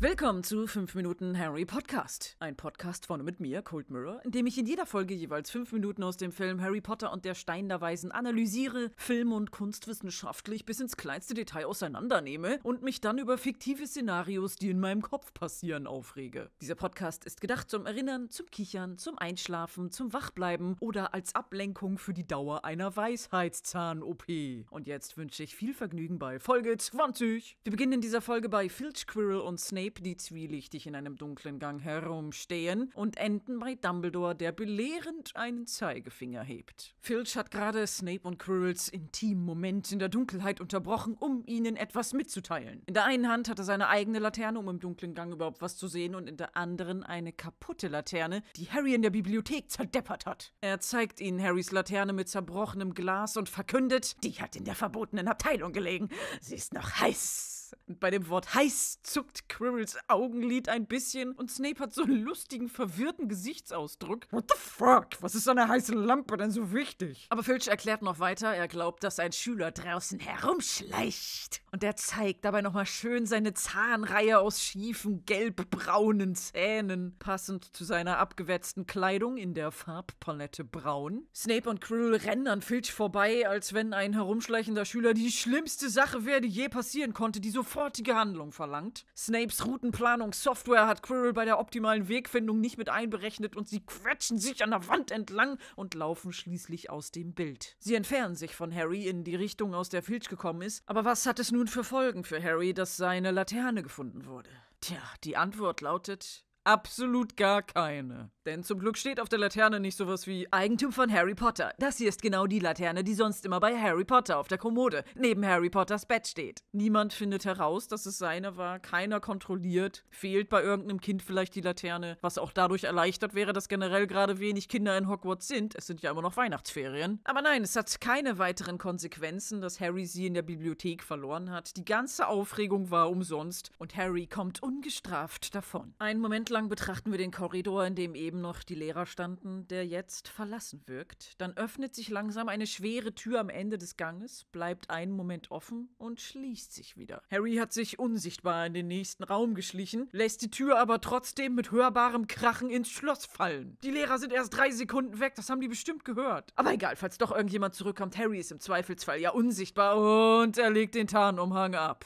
Willkommen zu 5 Minuten Harry Podcast. Ein Podcast von und mit mir, Cold Mirror, in dem ich in jeder Folge jeweils 5 Minuten aus dem Film Harry Potter und der Stein der Weisen analysiere, film- und kunstwissenschaftlich bis ins kleinste Detail auseinandernehme und mich dann über fiktive Szenarios, die in meinem Kopf passieren, aufrege. Dieser Podcast ist gedacht zum Erinnern, zum Kichern, zum Einschlafen, zum Wachbleiben oder als Ablenkung für die Dauer einer Weisheitszahn-OP. Und jetzt wünsche ich viel Vergnügen bei Folge 20. Wir beginnen in dieser Folge bei Filch, Quirrell und Snape, die zwielichtig in einem dunklen Gang herumstehen und enden bei Dumbledore, der belehrend einen Zeigefinger hebt. Filch hat gerade Snape und Quirrells intimen Moment in der Dunkelheit unterbrochen, um ihnen etwas mitzuteilen. In der einen Hand hat er seine eigene Laterne, um im dunklen Gang überhaupt was zu sehen, und in der anderen eine kaputte Laterne, die Harry in der Bibliothek zerdeppert hat. Er zeigt ihnen Harrys Laterne mit zerbrochenem Glas und verkündet, die hat in der verbotenen Abteilung gelegen. Sie ist noch heiß. Und bei dem Wort heiß zuckt Quirrells Augenlid ein bisschen und Snape hat so einen lustigen, verwirrten Gesichtsausdruck. What the fuck? Was ist so eine heiße Lampe denn so wichtig? Aber Filch erklärt noch weiter, er glaubt, dass ein Schüler draußen herumschleicht. Und er zeigt dabei nochmal schön seine Zahnreihe aus schiefen, gelbbraunen Zähnen, passend zu seiner abgewetzten Kleidung in der Farbpalette braun. Snape und Quirrell rennen an Filch vorbei, als wenn ein herumschleichender Schüler die schlimmste Sache wäre, die je passieren konnte, die sofortige Handlung verlangt. Snapes Routenplanungssoftware hat Quirrell bei der optimalen Wegfindung nicht mit einberechnet und sie quetschen sich an der Wand entlang und laufen schließlich aus dem Bild. Sie entfernen sich von Harry in die Richtung, aus der Filch gekommen ist. Aber was hat es nun für Folgen für Harry, dass seine Laterne gefunden wurde? Tja, die Antwort lautet absolut gar keine. Denn zum Glück steht auf der Laterne nicht sowas wie Eigentum von Harry Potter. Das hier ist genau die Laterne, die sonst immer bei Harry Potter auf der Kommode neben Harry Potters Bett steht. Niemand findet heraus, dass es seine war, keiner kontrolliert, fehlt bei irgendeinem Kind vielleicht die Laterne, was auch dadurch erleichtert wäre, dass generell gerade wenig Kinder in Hogwarts sind. Es sind ja immer noch Weihnachtsferien. Aber nein, es hat keine weiteren Konsequenzen, dass Harry sie in der Bibliothek verloren hat. Die ganze Aufregung war umsonst und Harry kommt ungestraft davon. Einen Moment lang betrachten wir den Korridor, in dem eben noch die Lehrer standen, der jetzt verlassen wirkt. Dann öffnet sich langsam eine schwere Tür am Ende des Ganges, bleibt einen Moment offen und schließt sich wieder. Harry hat sich unsichtbar in den nächsten Raum geschlichen, lässt die Tür aber trotzdem mit hörbarem Krachen ins Schloss fallen. Die Lehrer sind erst drei Sekunden weg, das haben die bestimmt gehört. Aber egal, falls doch irgendjemand zurückkommt, Harry ist im Zweifelsfall ja unsichtbar und er legt den Tarnumhang ab.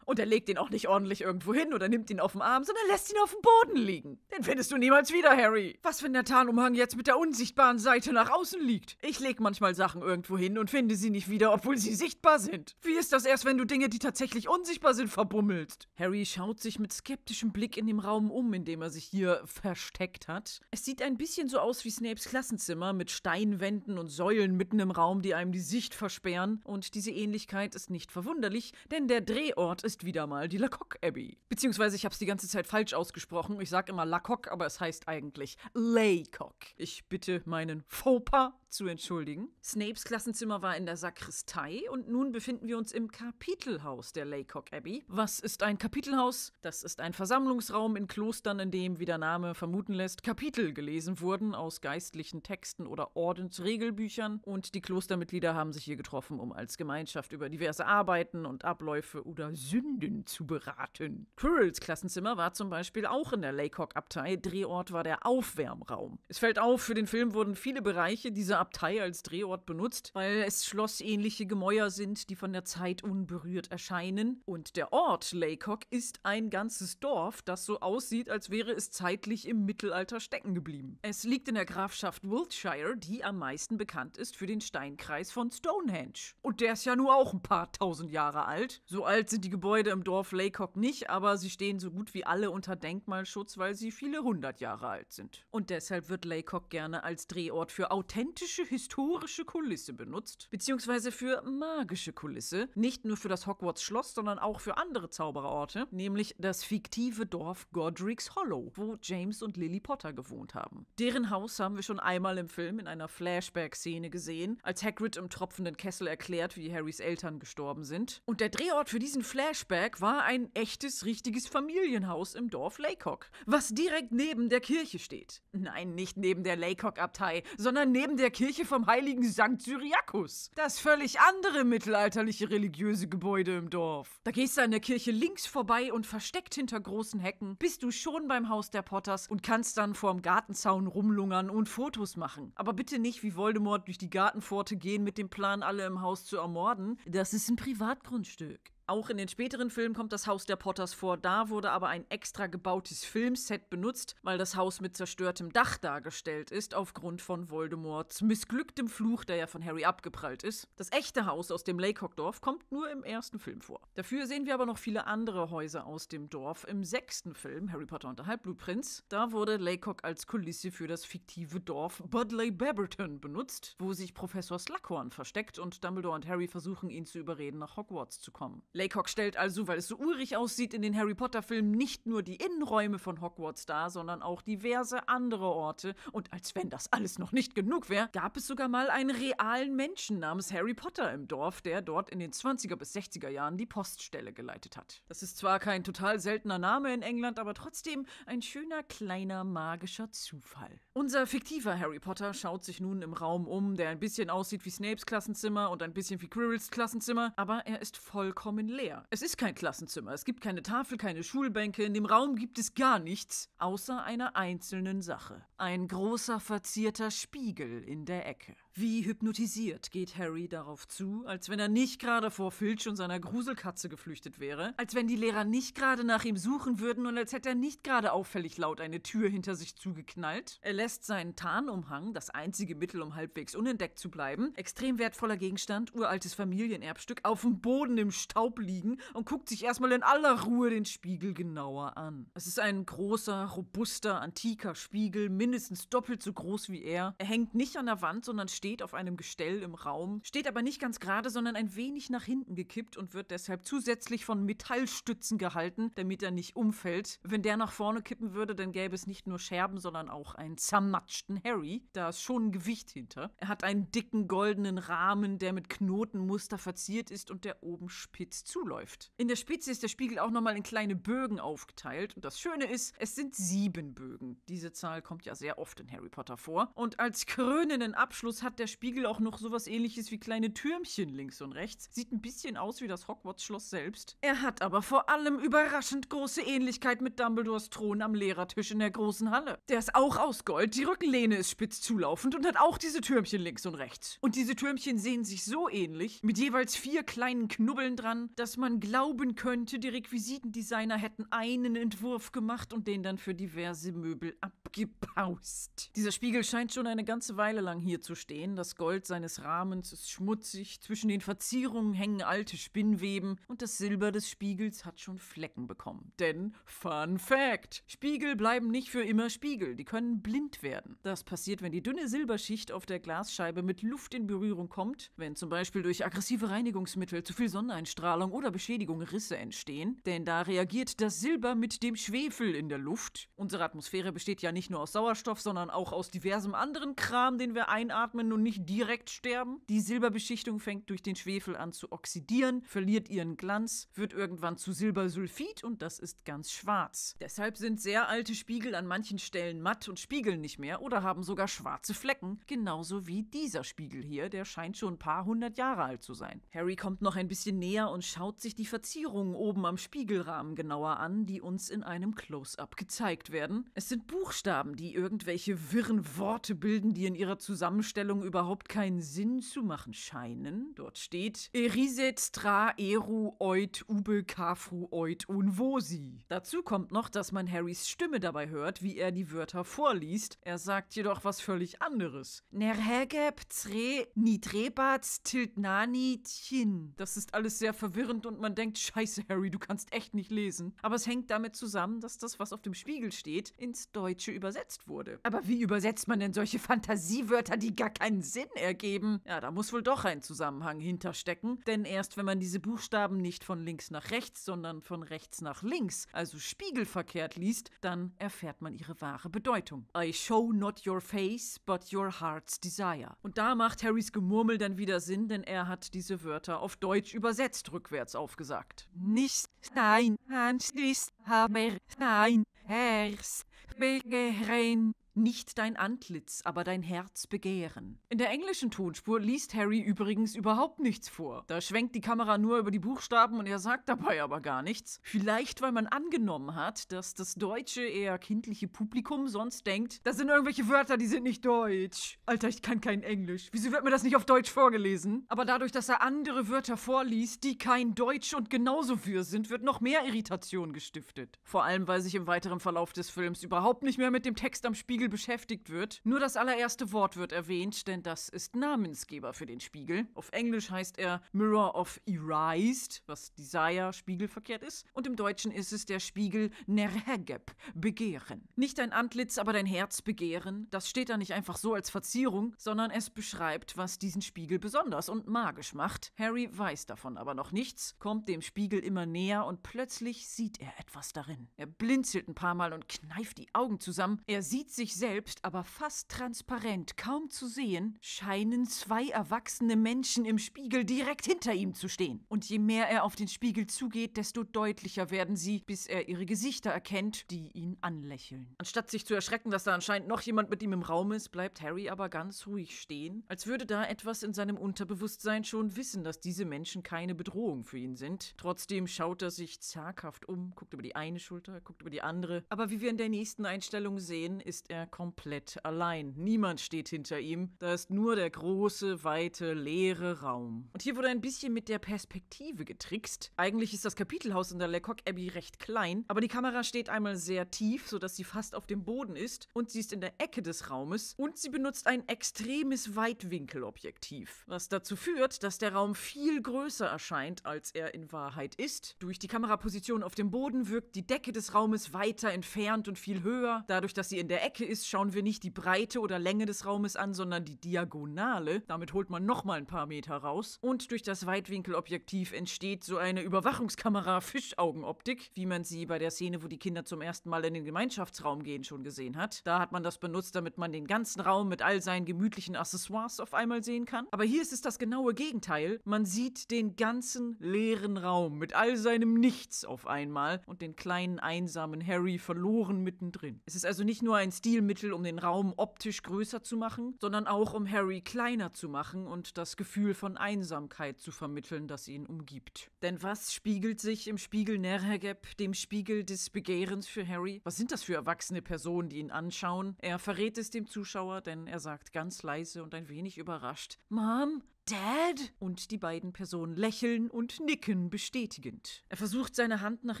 Und er legt ihn auch nicht ordentlich irgendwo hin oder nimmt ihn auf den Arm, sondern lässt ihn auf dem Boden liegen. Den findest du niemals wieder, Harry. Was, wenn der Tarnumhang jetzt mit der unsichtbaren Seite nach außen liegt? Ich leg manchmal Sachen irgendwo hin und finde sie nicht wieder, obwohl sie sichtbar sind. Wie ist das erst, wenn du Dinge, die tatsächlich unsichtbar sind, verbummelst? Harry schaut sich mit skeptischem Blick in dem Raum um, in dem er sich hier versteckt hat. Es sieht ein bisschen so aus wie Snapes Klassenzimmer mit Steinwänden und Säulen mitten im Raum, die einem die Sicht versperren. Und diese Ähnlichkeit ist nicht verwunderlich, denn der Drehort ist wieder mal die Lacock Abbey. Beziehungsweise ich habe es die ganze Zeit falsch ausgesprochen. Ich sage immer Lacock, aber es heißt eigentlich Laycock. Ich bitte meinen Fauxpas zu entschuldigen. Snapes Klassenzimmer war in der Sakristei und nun befinden wir uns im Kapitelhaus der Laycock Abbey. Was ist ein Kapitelhaus? Das ist ein Versammlungsraum in Klostern, in dem, wie der Name vermuten lässt, Kapitel gelesen wurden aus geistlichen Texten oder Ordensregelbüchern und die Klostermitglieder haben sich hier getroffen, um als Gemeinschaft über diverse Arbeiten und Abläufe oder Sünden zu beraten. Quirrells Klassenzimmer war zum Beispiel auch in der Laycock-Abtei. Drehort war der Aufwärmraum. Es fällt auf, für den Film wurden viele Bereiche dieser Abtei als Drehort benutzt, weil es schlossähnliche Gemäuer sind, die von der Zeit unberührt erscheinen. Und der Ort Laycock ist ein ganzes Dorf, das so aussieht, als wäre es zeitlich im Mittelalter stecken geblieben. Es liegt in der Grafschaft Wiltshire, die am meisten bekannt ist für den Steinkreis von Stonehenge. Und der ist ja nur auch ein paar tausend Jahre alt. So alt sind die Gebäude im Dorf Laycock nicht, aber sie stehen so gut wie alle unter Denkmalschutz, weil sie viele hundert Jahre alt sind. Und deshalb wird Laycock gerne als Drehort für authentische historische Kulisse benutzt, beziehungsweise für magische Kulisse. Nicht nur für das Hogwarts Schloss, sondern auch für andere Zaubererorte, nämlich das fiktive Dorf Godric's Hollow, wo James und Lily Potter gewohnt haben. Deren Haus haben wir schon einmal im Film in einer Flashback-Szene gesehen, als Hagrid im tropfenden Kessel erklärt, wie Harrys Eltern gestorben sind. Und der Drehort für diesen Flashback war ein echtes, richtiges Familienhaus im Dorf Laycock, was direkt neben der Kirche steht. Nein, nicht neben der Laycock-Abtei, sondern neben der Kirche vom heiligen St. Syriakus. Das völlig andere mittelalterliche religiöse Gebäude im Dorf. Da gehst du an der Kirche links vorbei und versteckt hinter großen Hecken bist du schon beim Haus der Potters und kannst dann vorm Gartenzaun rumlungern und Fotos machen. Aber bitte nicht wie Voldemort durch die Gartenpforte gehen mit dem Plan, alle im Haus zu ermorden. Das ist ein Privatgrundstück. Auch in den späteren Filmen kommt das Haus der Potters vor. Da wurde aber ein extra gebautes Filmset benutzt, weil das Haus mit zerstörtem Dach dargestellt ist, aufgrund von Voldemorts missglücktem Fluch, der ja von Harry abgeprallt ist. Das echte Haus aus dem Laycock-Dorf kommt nur im ersten Film vor. Dafür sehen wir aber noch viele andere Häuser aus dem Dorf. Im sechsten Film, Harry Potter und der Halbblutprinz, da wurde Laycock als Kulisse für das fiktive Dorf Budley Baberton benutzt, wo sich Professor Slughorn versteckt und Dumbledore und Harry versuchen, ihn zu überreden, nach Hogwarts zu kommen. Laycock stellt also, weil es so urig aussieht in den Harry Potter-Filmen, nicht nur die Innenräume von Hogwarts dar, sondern auch diverse andere Orte. Und als wenn das alles noch nicht genug wäre, gab es sogar mal einen realen Menschen namens Harry Potter im Dorf, der dort in den 20er bis 60er Jahren die Poststelle geleitet hat. Das ist zwar kein total seltener Name in England, aber trotzdem ein schöner, kleiner, magischer Zufall. Unser fiktiver Harry Potter schaut sich nun im Raum um, der ein bisschen aussieht wie Snapes Klassenzimmer und ein bisschen wie Quirrells Klassenzimmer, aber er ist vollkommen vollkommen leer. Es ist kein Klassenzimmer, es gibt keine Tafel, keine Schulbänke, in dem Raum gibt es gar nichts, außer einer einzelnen Sache. Ein großer verzierter Spiegel in der Ecke. Wie hypnotisiert geht Harry darauf zu, als wenn er nicht gerade vor Filch und seiner Gruselkatze geflüchtet wäre, als wenn die Lehrer nicht gerade nach ihm suchen würden und als hätte er nicht gerade auffällig laut eine Tür hinter sich zugeknallt. Er lässt seinen Tarnumhang, das einzige Mittel, um halbwegs unentdeckt zu bleiben, extrem wertvoller Gegenstand, uraltes Familienerbstück, auf dem Boden im Staub liegen und guckt sich erstmal in aller Ruhe den Spiegel genauer an. Es ist ein großer, robuster, antiker Spiegel, mindestens doppelt so groß wie er. Er hängt nicht an der Wand, sondern steht steht auf einem Gestell im Raum, steht aber nicht ganz gerade, sondern ein wenig nach hinten gekippt und wird deshalb zusätzlich von Metallstützen gehalten, damit er nicht umfällt. Wenn der nach vorne kippen würde, dann gäbe es nicht nur Scherben, sondern auch einen zermatschten Harry. Da ist schon ein Gewicht hinter. Er hat einen dicken goldenen Rahmen, der mit Knotenmuster verziert ist und der oben spitz zuläuft. In der Spitze ist der Spiegel auch nochmal in kleine Bögen aufgeteilt. Und das Schöne ist, es sind sieben Bögen. Diese Zahl kommt ja sehr oft in Harry Potter vor. Und als krönenden Abschluss hat der Spiegel auch noch sowas ähnliches wie kleine Türmchen links und rechts. Sieht ein bisschen aus wie das Hogwarts-Schloss selbst. Er hat aber vor allem überraschend große Ähnlichkeit mit Dumbledores Thron am Lehrertisch in der großen Halle. Der ist auch aus Gold, die Rückenlehne ist spitz zulaufend und hat auch diese Türmchen links und rechts. Und diese Türmchen sehen sich so ähnlich, mit jeweils vier kleinen Knubbeln dran, dass man glauben könnte, die Requisitendesigner hätten einen Entwurf gemacht und den dann für diverse Möbel abgepaust. Dieser Spiegel scheint schon eine ganze Weile lang hier zu stehen sehen, das Gold seines Rahmens ist schmutzig, zwischen den Verzierungen hängen alte Spinnweben und das Silber des Spiegels hat schon Flecken bekommen. Denn, Fun Fact, Spiegel bleiben nicht für immer Spiegel, die können blind werden. Das passiert, wenn die dünne Silberschicht auf der Glasscheibe mit Luft in Berührung kommt, wenn zum Beispiel durch aggressive Reinigungsmittel, zu viel Sonneneinstrahlung oder Beschädigung Risse entstehen, denn da reagiert das Silber mit dem Schwefel in der Luft. Unsere Atmosphäre besteht ja nicht nur aus Sauerstoff, sondern auch aus diversem anderen Kram, den wir einatmen und nicht direkt sterben. Die Silberbeschichtung fängt durch den Schwefel an zu oxidieren, verliert ihren Glanz, wird irgendwann zu Silbersulfid und das ist ganz schwarz. Deshalb sind sehr alte Spiegel an manchen Stellen matt und spiegeln nicht mehr oder haben sogar schwarze Flecken, genauso wie dieser Spiegel hier, der scheint schon ein paar hundert Jahre alt zu sein. Harry kommt noch ein bisschen näher und schaut sich die Verzierungen oben am Spiegelrahmen genauer an, die uns in einem Close-up gezeigt werden. Es sind Buchstaben, die irgendwelche wirren Worte bilden, die in ihrer Zusammenstellung überhaupt keinen Sinn zu machen scheinen. Dort steht Eriset tra eru oit ube kafru oit unvosi. Dazu kommt noch, dass man Harrys Stimme dabei hört, wie er die Wörter vorliest. Er sagt jedoch was völlig anderes. Nerhegeb tre nitrebats tiltnani tchin. Das ist alles sehr verwirrend und man denkt, scheiße Harry, du kannst echt nicht lesen. Aber es hängt damit zusammen, dass das, was auf dem Spiegel steht, ins Deutsche übersetzt wurde. Aber wie übersetzt man denn solche Fantasiewörter, die gar keinen Sinn ergeben? Ja, da muss wohl doch ein Zusammenhang hinterstecken, denn erst wenn man diese Buchstaben nicht von links nach rechts, sondern von rechts nach links, also spiegelverkehrt liest, dann erfährt man ihre wahre Bedeutung. I show not your face, but your heart's desire. Und da macht Harrys Gemurmel dann wieder Sinn, denn er hat diese Wörter auf Deutsch übersetzt rückwärts aufgesagt. Nicht sein Anschluss, aber sein Herz begehren nicht dein Antlitz, aber dein Herz begehren. In der englischen Tonspur liest Harry übrigens überhaupt nichts vor. Da schwenkt die Kamera nur über die Buchstaben und er sagt dabei aber gar nichts. Vielleicht, weil man angenommen hat, dass das deutsche, eher kindliche Publikum sonst denkt, das sind irgendwelche Wörter, die sind nicht deutsch. Alter, ich kann kein Englisch. Wieso wird mir das nicht auf Deutsch vorgelesen? Aber dadurch, dass er andere Wörter vorliest, die kein Deutsch und genauso für sind, wird noch mehr Irritation gestiftet. Vor allem, weil sich im weiteren Verlauf des Films überhaupt nicht mehr mit dem Text am Spiegel Spiegel beschäftigt wird. Nur das allererste Wort wird erwähnt, denn das ist Namensgeber für den Spiegel. Auf Englisch heißt er Mirror of Erased, was Desire spiegelverkehrt ist. Und im Deutschen ist es der Spiegel Nerhegeb, Begehren. Nicht dein Antlitz, aber dein Herz begehren. Das steht da nicht einfach so als Verzierung, sondern es beschreibt, was diesen Spiegel besonders und magisch macht. Harry weiß davon aber noch nichts, kommt dem Spiegel immer näher und plötzlich sieht er etwas darin. Er blinzelt ein paar Mal und kneift die Augen zusammen. Er sieht sich selbst, aber fast transparent, kaum zu sehen, scheinen zwei erwachsene Menschen im Spiegel direkt hinter ihm zu stehen. Und je mehr er auf den Spiegel zugeht, desto deutlicher werden sie, bis er ihre Gesichter erkennt, die ihn anlächeln. Anstatt sich zu erschrecken, dass da anscheinend noch jemand mit ihm im Raum ist, bleibt Harry aber ganz ruhig stehen, als würde da etwas in seinem Unterbewusstsein schon wissen, dass diese Menschen keine Bedrohung für ihn sind. Trotzdem schaut er sich zaghaft um, guckt über die eine Schulter, guckt über die andere. Aber wie wir in der nächsten Einstellung sehen, ist er komplett allein. Niemand steht hinter ihm. Da ist nur der große, weite, leere Raum. Und hier wurde ein bisschen mit der Perspektive getrickst. Eigentlich ist das Kapitelhaus in der Lecoq Abbey recht klein, aber die Kamera steht einmal sehr tief, sodass sie fast auf dem Boden ist und sie ist in der Ecke des Raumes und sie benutzt ein extremes Weitwinkelobjektiv, was dazu führt, dass der Raum viel größer erscheint, als er in Wahrheit ist. Durch die Kameraposition auf dem Boden wirkt die Decke des Raumes weiter entfernt und viel höher. Dadurch, dass sie in der Ecke ist, ist, schauen wir nicht die Breite oder Länge des Raumes an, sondern die Diagonale. Damit holt man nochmal ein paar Meter raus. Und durch das Weitwinkelobjektiv entsteht so eine Überwachungskamera-Fischaugenoptik, wie man sie bei der Szene, wo die Kinder zum ersten Mal in den Gemeinschaftsraum gehen, schon gesehen hat. Da hat man das benutzt, damit man den ganzen Raum mit all seinen gemütlichen Accessoires auf einmal sehen kann. Aber hier ist es das genaue Gegenteil. Man sieht den ganzen leeren Raum mit all seinem Nichts auf einmal und den kleinen einsamen Harry verloren mittendrin. Es ist also nicht nur ein Stil Stilmittel, um den Raum optisch größer zu machen, sondern auch um Harry kleiner zu machen und das Gefühl von Einsamkeit zu vermitteln, das ihn umgibt. Denn was spiegelt sich im Spiegel Nerhegeb, dem Spiegel des Begehrens für Harry? Was sind das für erwachsene Personen, die ihn anschauen? Er verrät es dem Zuschauer, denn er sagt ganz leise und ein wenig überrascht: Mom, Dad? Und die beiden Personen lächeln und nicken bestätigend. Er versucht seine Hand nach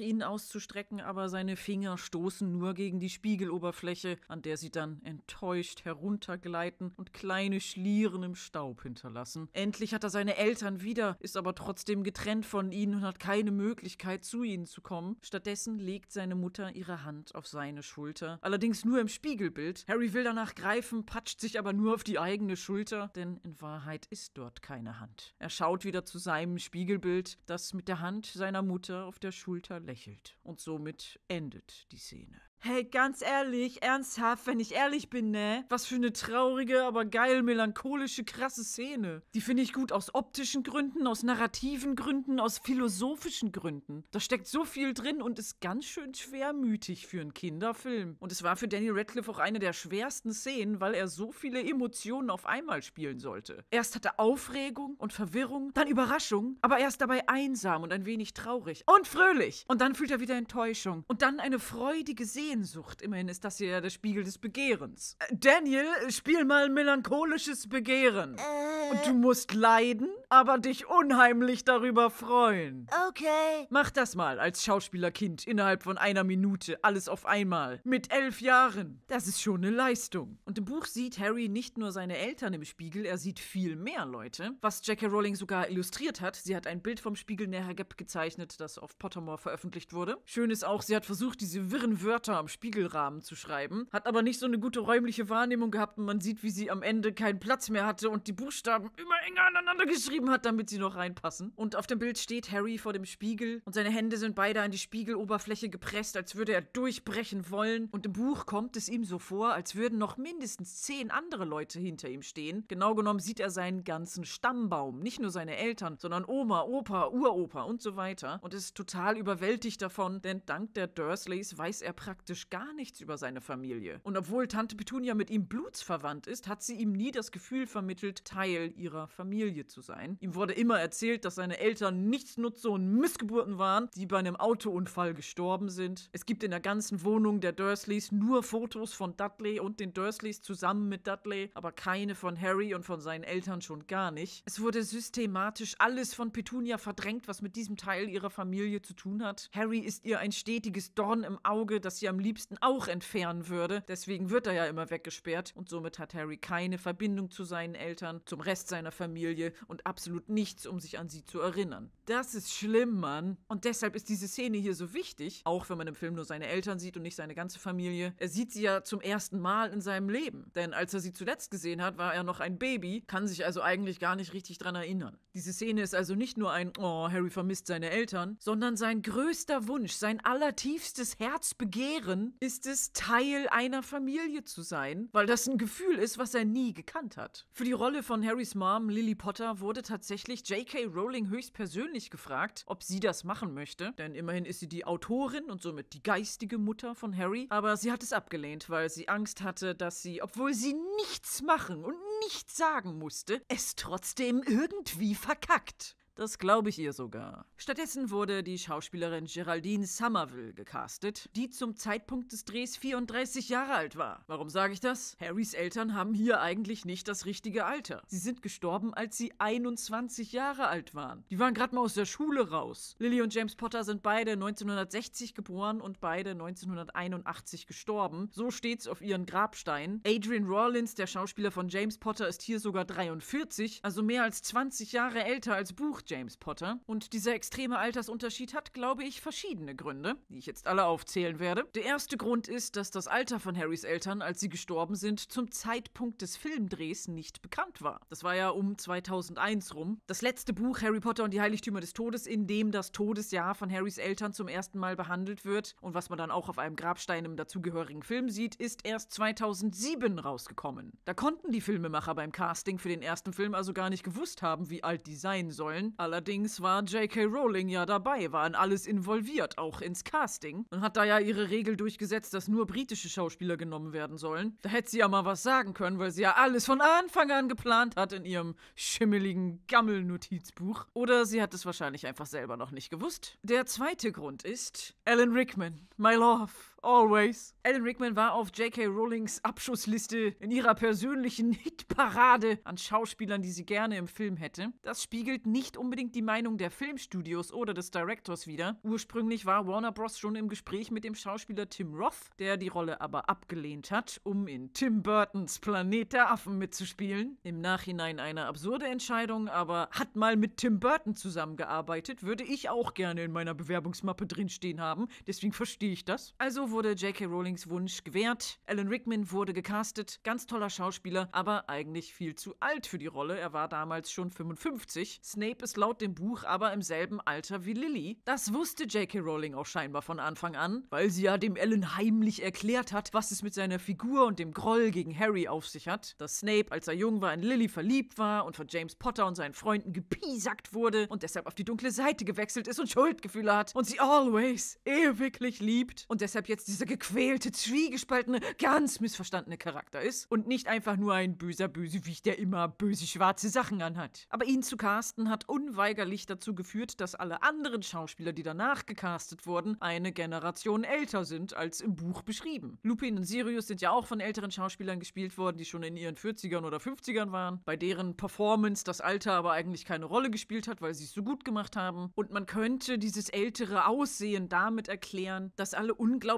ihnen auszustrecken, aber seine Finger stoßen nur gegen die Spiegeloberfläche, an der sie dann enttäuscht heruntergleiten und kleine Schlieren im Staub hinterlassen. Endlich hat er seine Eltern wieder, ist aber trotzdem getrennt von ihnen und hat keine Möglichkeit, zu ihnen zu kommen. Stattdessen legt seine Mutter ihre Hand auf seine Schulter, allerdings nur im Spiegelbild. Harry will danach greifen, patscht sich aber nur auf die eigene Schulter, denn in Wahrheit ist dort hat keine Hand. Er schaut wieder zu seinem Spiegelbild, das mit der Hand seiner Mutter auf der Schulter lächelt. Und somit endet die Szene. Hey, ganz ehrlich, ernsthaft, wenn ich ehrlich bin, ne? Was für eine traurige, aber geil melancholische, krasse Szene. Die finde ich gut aus optischen Gründen, aus narrativen Gründen, aus philosophischen Gründen. Da steckt so viel drin und ist ganz schön schwermütig für einen Kinderfilm. Und es war für Danny Radcliffe auch eine der schwersten Szenen, weil er so viele Emotionen auf einmal spielen sollte. Erst hatte er Aufregung und Verwirrung, dann Überraschung, aber er ist dabei einsam und ein wenig traurig und fröhlich. Und dann fühlt er wieder Enttäuschung und dann eine freudige Seele Sehnsucht. Immerhin ist das hier ja der Spiegel des Begehrens. Äh, Daniel, spiel mal melancholisches Begehren. Äh. Und du musst leiden, aber dich unheimlich darüber freuen. Okay. Mach das mal als Schauspielerkind innerhalb von einer Minute, alles auf einmal. Mit elf Jahren. Das ist schon eine Leistung. Und im Buch sieht Harry nicht nur seine Eltern im Spiegel, er sieht viel mehr Leute. Was J.K. Rowling sogar illustriert hat. Sie hat ein Bild vom Spiegel näher gezeichnet, das auf Pottermore veröffentlicht wurde. Schön ist auch, sie hat versucht, diese wirren Wörter am Spiegelrahmen zu schreiben, hat aber nicht so eine gute räumliche Wahrnehmung gehabt und man sieht, wie sie am Ende keinen Platz mehr hatte und die Buchstaben immer enger aneinander geschrieben hat, damit sie noch reinpassen. Und auf dem Bild steht Harry vor dem Spiegel und seine Hände sind beide an die Spiegeloberfläche gepresst, als würde er durchbrechen wollen. Und im Buch kommt es ihm so vor, als würden noch mindestens zehn andere Leute hinter ihm stehen. Genau genommen sieht er seinen ganzen Stammbaum, nicht nur seine Eltern, sondern Oma, Opa, Uropa und so weiter. Und ist total überwältigt davon, denn dank der Dursleys weiß er praktisch gar nichts über seine Familie. Und obwohl Tante Petunia mit ihm blutsverwandt ist, hat sie ihm nie das Gefühl vermittelt, Teil ihrer Familie zu sein. Ihm wurde immer erzählt, dass seine Eltern Nichtsnutze und Missgeburten waren, die bei einem Autounfall gestorben sind. Es gibt in der ganzen Wohnung der Dursleys nur Fotos von Dudley und den Dursleys zusammen mit Dudley, aber keine von Harry und von seinen Eltern schon gar nicht. Es wurde systematisch alles von Petunia verdrängt, was mit diesem Teil ihrer Familie zu tun hat. Harry ist ihr ein stetiges Dorn im Auge, das sie am liebsten auch entfernen würde. Deswegen wird er ja immer weggesperrt und somit hat Harry keine Verbindung zu seinen Eltern, zum Rest seiner Familie und absolut nichts, um sich an sie zu erinnern. Das ist schlimm, Mann. Und deshalb ist diese Szene hier so wichtig, auch wenn man im Film nur seine Eltern sieht und nicht seine ganze Familie. Er sieht sie ja zum ersten Mal in seinem Leben. Denn als er sie zuletzt gesehen hat, war er noch ein Baby, kann sich also eigentlich gar nicht richtig dran erinnern. Diese Szene ist also nicht nur ein Oh, Harry vermisst seine Eltern, sondern sein größter Wunsch, sein allertiefstes Herzbegehren ist es, Teil einer Familie zu sein, weil das ein Gefühl ist, was er nie gekannt hat. Für die Rolle von Harrys Mom, Lily Potter, wurde tatsächlich J.K. Rowling höchstpersönlich gefragt, ob sie das machen möchte, denn immerhin ist sie die Autorin und somit die geistige Mutter von Harry, aber sie hat es abgelehnt, weil sie Angst hatte, dass sie, obwohl sie nichts machen und nichts sagen musste, es trotzdem irgendwie verkackt. Das glaube ich ihr sogar. Stattdessen wurde die Schauspielerin Geraldine Somerville gecastet, die zum Zeitpunkt des Drehs 34 Jahre alt war. Warum sage ich das? Harrys Eltern haben hier eigentlich nicht das richtige Alter. Sie sind gestorben, als sie 21 Jahre alt waren. Die waren gerade mal aus der Schule raus. Lily und James Potter sind beide 1960 geboren und beide 1981 gestorben. So steht's auf ihren Grabsteinen. Adrian Rawlins, der Schauspieler von James Potter, ist hier sogar 43, also mehr als 20 Jahre älter als Buch James Potter. Und dieser extreme Altersunterschied hat, glaube ich, verschiedene Gründe, die ich jetzt alle aufzählen werde. Der erste Grund ist, dass das Alter von Harrys Eltern, als sie gestorben sind, zum Zeitpunkt des Filmdrehs nicht bekannt war. Das war ja um 2001 rum. Das letzte Buch Harry Potter und die Heiligtümer des Todes, in dem das Todesjahr von Harrys Eltern zum ersten Mal behandelt wird und was man dann auch auf einem Grabstein im dazugehörigen Film sieht, ist erst 2007 rausgekommen. Da konnten die Filmemacher beim Casting für den ersten Film also gar nicht gewusst haben, wie alt die sein sollen. Allerdings war J.K. Rowling ja dabei, war in alles involviert, auch ins Casting, und hat da ja ihre Regel durchgesetzt, dass nur britische Schauspieler genommen werden sollen. Da hätte sie ja mal was sagen können, weil sie ja alles von Anfang an geplant hat in ihrem schimmeligen Gammel-Notizbuch. Oder sie hat es wahrscheinlich einfach selber noch nicht gewusst. Der zweite Grund ist Alan Rickman, my love. Always. Alan Rickman war auf J.K. Rowlings Abschussliste in ihrer persönlichen Hitparade an Schauspielern, die sie gerne im Film hätte. Das spiegelt nicht unbedingt die Meinung der Filmstudios oder des Directors wider. Ursprünglich war Warner Bros. schon im Gespräch mit dem Schauspieler Tim Roth, der die Rolle aber abgelehnt hat, um in Tim Burtons Planet der Affen mitzuspielen. Im Nachhinein eine absurde Entscheidung, aber hat mal mit Tim Burton zusammengearbeitet, würde ich auch gerne in meiner Bewerbungsmappe drinstehen haben. Deswegen verstehe ich das. Also wurde J.K. Rowlings Wunsch gewährt. Alan Rickman wurde gecastet, ganz toller Schauspieler, aber eigentlich viel zu alt für die Rolle. Er war damals schon 55. Snape ist laut dem Buch aber im selben Alter wie Lily. Das wusste J.K. Rowling auch scheinbar von Anfang an, weil sie ja dem Alan heimlich erklärt hat, was es mit seiner Figur und dem Groll gegen Harry auf sich hat. Dass Snape, als er jung war, in Lily verliebt war und von James Potter und seinen Freunden gepiesackt wurde und deshalb auf die dunkle Seite gewechselt ist und Schuldgefühle hat und sie always ewiglich liebt und deshalb jetzt dieser gequälte, zwiegespaltene, ganz missverstandene Charakter ist und nicht einfach nur ein böser Bösewicht, der immer böse schwarze Sachen anhat. Aber ihn zu casten hat unweigerlich dazu geführt, dass alle anderen Schauspieler, die danach gecastet wurden, eine Generation älter sind als im Buch beschrieben. Lupin und Sirius sind ja auch von älteren Schauspielern gespielt worden, die schon in ihren 40ern oder 50ern waren, bei deren Performance das Alter aber eigentlich keine Rolle gespielt hat, weil sie es so gut gemacht haben. Und man könnte dieses ältere Aussehen damit erklären, dass alle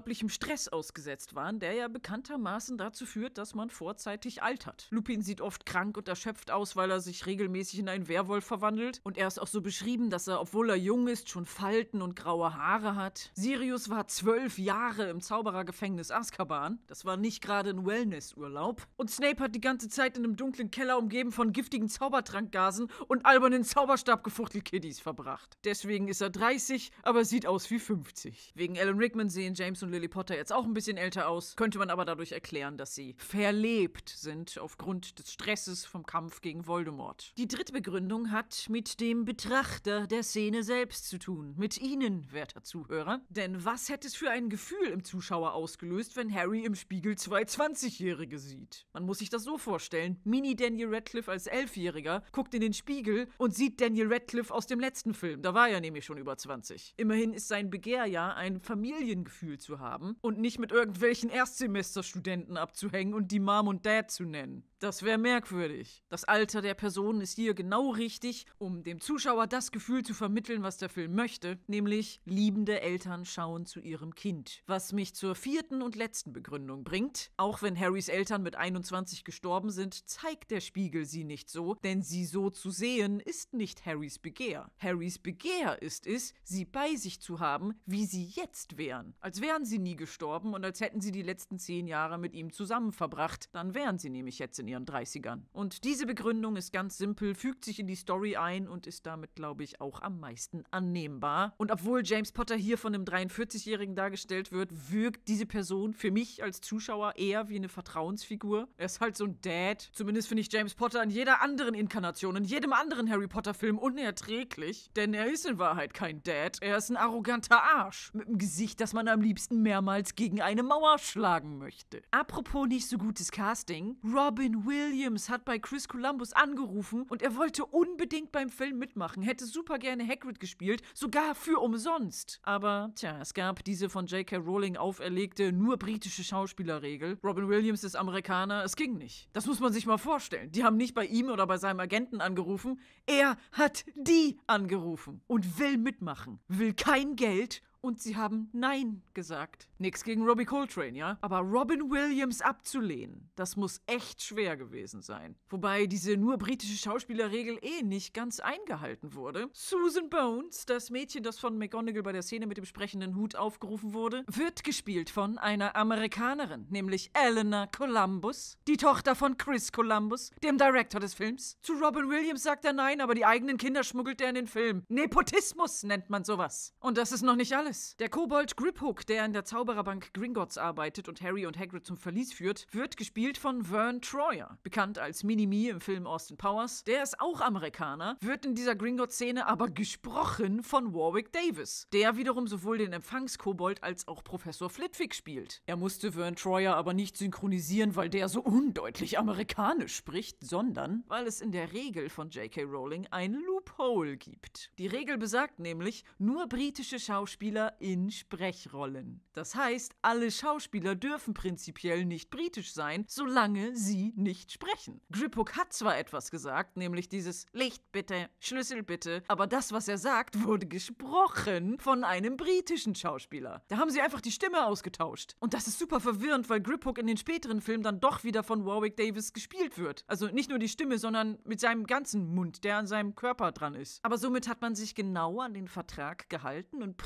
unglaublichem Stress ausgesetzt waren, der ja bekanntermaßen dazu führt, dass man vorzeitig altert. Lupin sieht oft krank und erschöpft aus, weil er sich regelmäßig in einen Werwolf verwandelt. Und er ist auch so beschrieben, dass er, obwohl er jung ist, schon Falten und graue Haare hat. Sirius war zwölf Jahre im Zauberergefängnis Azkaban. Das war nicht gerade ein Wellnessurlaub. Und Snape hat die ganze Zeit in einem dunklen Keller umgeben von giftigen Zaubertrankgasen und albernen Zauberstabgefuchtel-Kiddies verbracht. Deswegen ist er 30, aber sieht aus wie 50. Wegen Alan Rickman sehen James und Lily Potter jetzt auch ein bisschen älter aus, könnte man aber dadurch erklären, dass sie verlebt sind aufgrund des Stresses vom Kampf gegen Voldemort. Die dritte Begründung hat mit dem Betrachter der Szene selbst zu tun, mit Ihnen, werter Zuhörer. Denn was hätte es für ein Gefühl im Zuschauer ausgelöst, wenn Harry im Spiegel zwei 20-Jährige sieht? Man muss sich das so vorstellen. Mini Daniel Radcliffe als Elfjähriger guckt in den Spiegel und sieht Daniel Radcliffe aus dem letzten Film. Da war er nämlich schon über 20. Immerhin ist sein Begehr ja, ein Familiengefühl zu haben und nicht mit irgendwelchen Erstsemesterstudenten abzuhängen und die Mom und Dad zu nennen. Das wäre merkwürdig. Das Alter der Person ist hier genau richtig, um dem Zuschauer das Gefühl zu vermitteln, was der Film möchte, nämlich liebende Eltern schauen zu ihrem Kind. Was mich zur vierten und letzten Begründung bringt. Auch wenn Harrys Eltern mit 21 gestorben sind, zeigt der Spiegel sie nicht so, denn sie so zu sehen ist nicht Harrys Begehr. Harrys Begehr ist es, sie bei sich zu haben, wie sie jetzt wären. Als wären sie nie gestorben und als hätten sie die letzten zehn Jahre mit ihm zusammen verbracht. Dann wären sie nämlich jetzt in ihren 30ern. Und diese Begründung ist ganz simpel, fügt sich in die Story ein und ist damit, glaube ich, auch am meisten annehmbar. Und obwohl James Potter hier von einem 43-Jährigen dargestellt wird, wirkt diese Person für mich als Zuschauer eher wie eine Vertrauensfigur. Er ist halt so ein Dad. Zumindest finde ich James Potter in jeder anderen Inkarnation, in jedem anderen Harry Potter-Film unerträglich. Denn er ist in Wahrheit kein Dad. Er ist ein arroganter Arsch. Mit einem Gesicht, das man am liebsten mehrmals gegen eine Mauer schlagen möchte. Apropos nicht so gutes Casting. Robin Williams hat bei Chris Columbus angerufen und er wollte unbedingt beim Film mitmachen, hätte super gerne Hagrid gespielt, sogar für umsonst. Aber tja, es gab diese von J.K. Rowling auferlegte nur britische Schauspielerregel. Robin Williams ist Amerikaner, es ging nicht. Das muss man sich mal vorstellen. Die haben nicht bei ihm oder bei seinem Agenten angerufen, er hat die angerufen und will mitmachen, will kein Geld und sie haben Nein gesagt. Nix gegen Robbie Coltrane, ja? Aber Robin Williams abzulehnen, das muss echt schwer gewesen sein. Wobei diese nur britische Schauspielerregel eh nicht ganz eingehalten wurde. Susan Bones, das Mädchen, das von McGonagall bei der Szene mit dem sprechenden Hut aufgerufen wurde, wird gespielt von einer Amerikanerin, nämlich Eleanor Columbus, die Tochter von Chris Columbus, dem Director des Films. Zu Robin Williams sagt er Nein, aber die eigenen Kinder schmuggelt er in den Film. Nepotismus nennt man sowas. Und das ist noch nicht alles. Der Kobold Griphook, der in der Zaubererbank Gringotts arbeitet und Harry und Hagrid zum Verlies führt, wird gespielt von Vern Troyer, bekannt als Mini-Me im Film Austin Powers. Der ist auch Amerikaner, wird in dieser Gringotts-Szene aber gesprochen von Warwick Davis, der wiederum sowohl den Empfangskobold als auch Professor Flitwick spielt. Er musste Vern Troyer aber nicht synchronisieren, weil der so undeutlich amerikanisch spricht, sondern weil es in der Regel von J.K. Rowling ein Loophole gibt. Die Regel besagt nämlich, nur britische Schauspieler in Sprechrollen. Das heißt, alle Schauspieler dürfen prinzipiell nicht britisch sein, solange sie nicht sprechen. Griphook hat zwar etwas gesagt, nämlich dieses Licht bitte, Schlüssel bitte, aber das, was er sagt, wurde gesprochen von einem britischen Schauspieler. Da haben sie einfach die Stimme ausgetauscht. Und das ist super verwirrend, weil Griphook in den späteren Filmen dann doch wieder von Warwick Davis gespielt wird. Also nicht nur die Stimme, sondern mit seinem ganzen Mund, der an seinem Körper dran ist. Aber somit hat man sich genau an den Vertrag gehalten und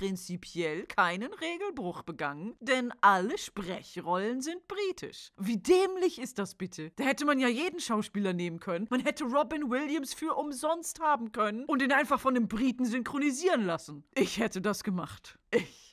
prinzipiell keinen Regelbruch begangen, denn alle Sprechrollen sind britisch. Wie dämlich ist das bitte? Da hätte man ja jeden Schauspieler nehmen können. Man hätte Robin Williams für umsonst haben können und ihn einfach von einem Briten synchronisieren lassen. Ich hätte das gemacht. Ich.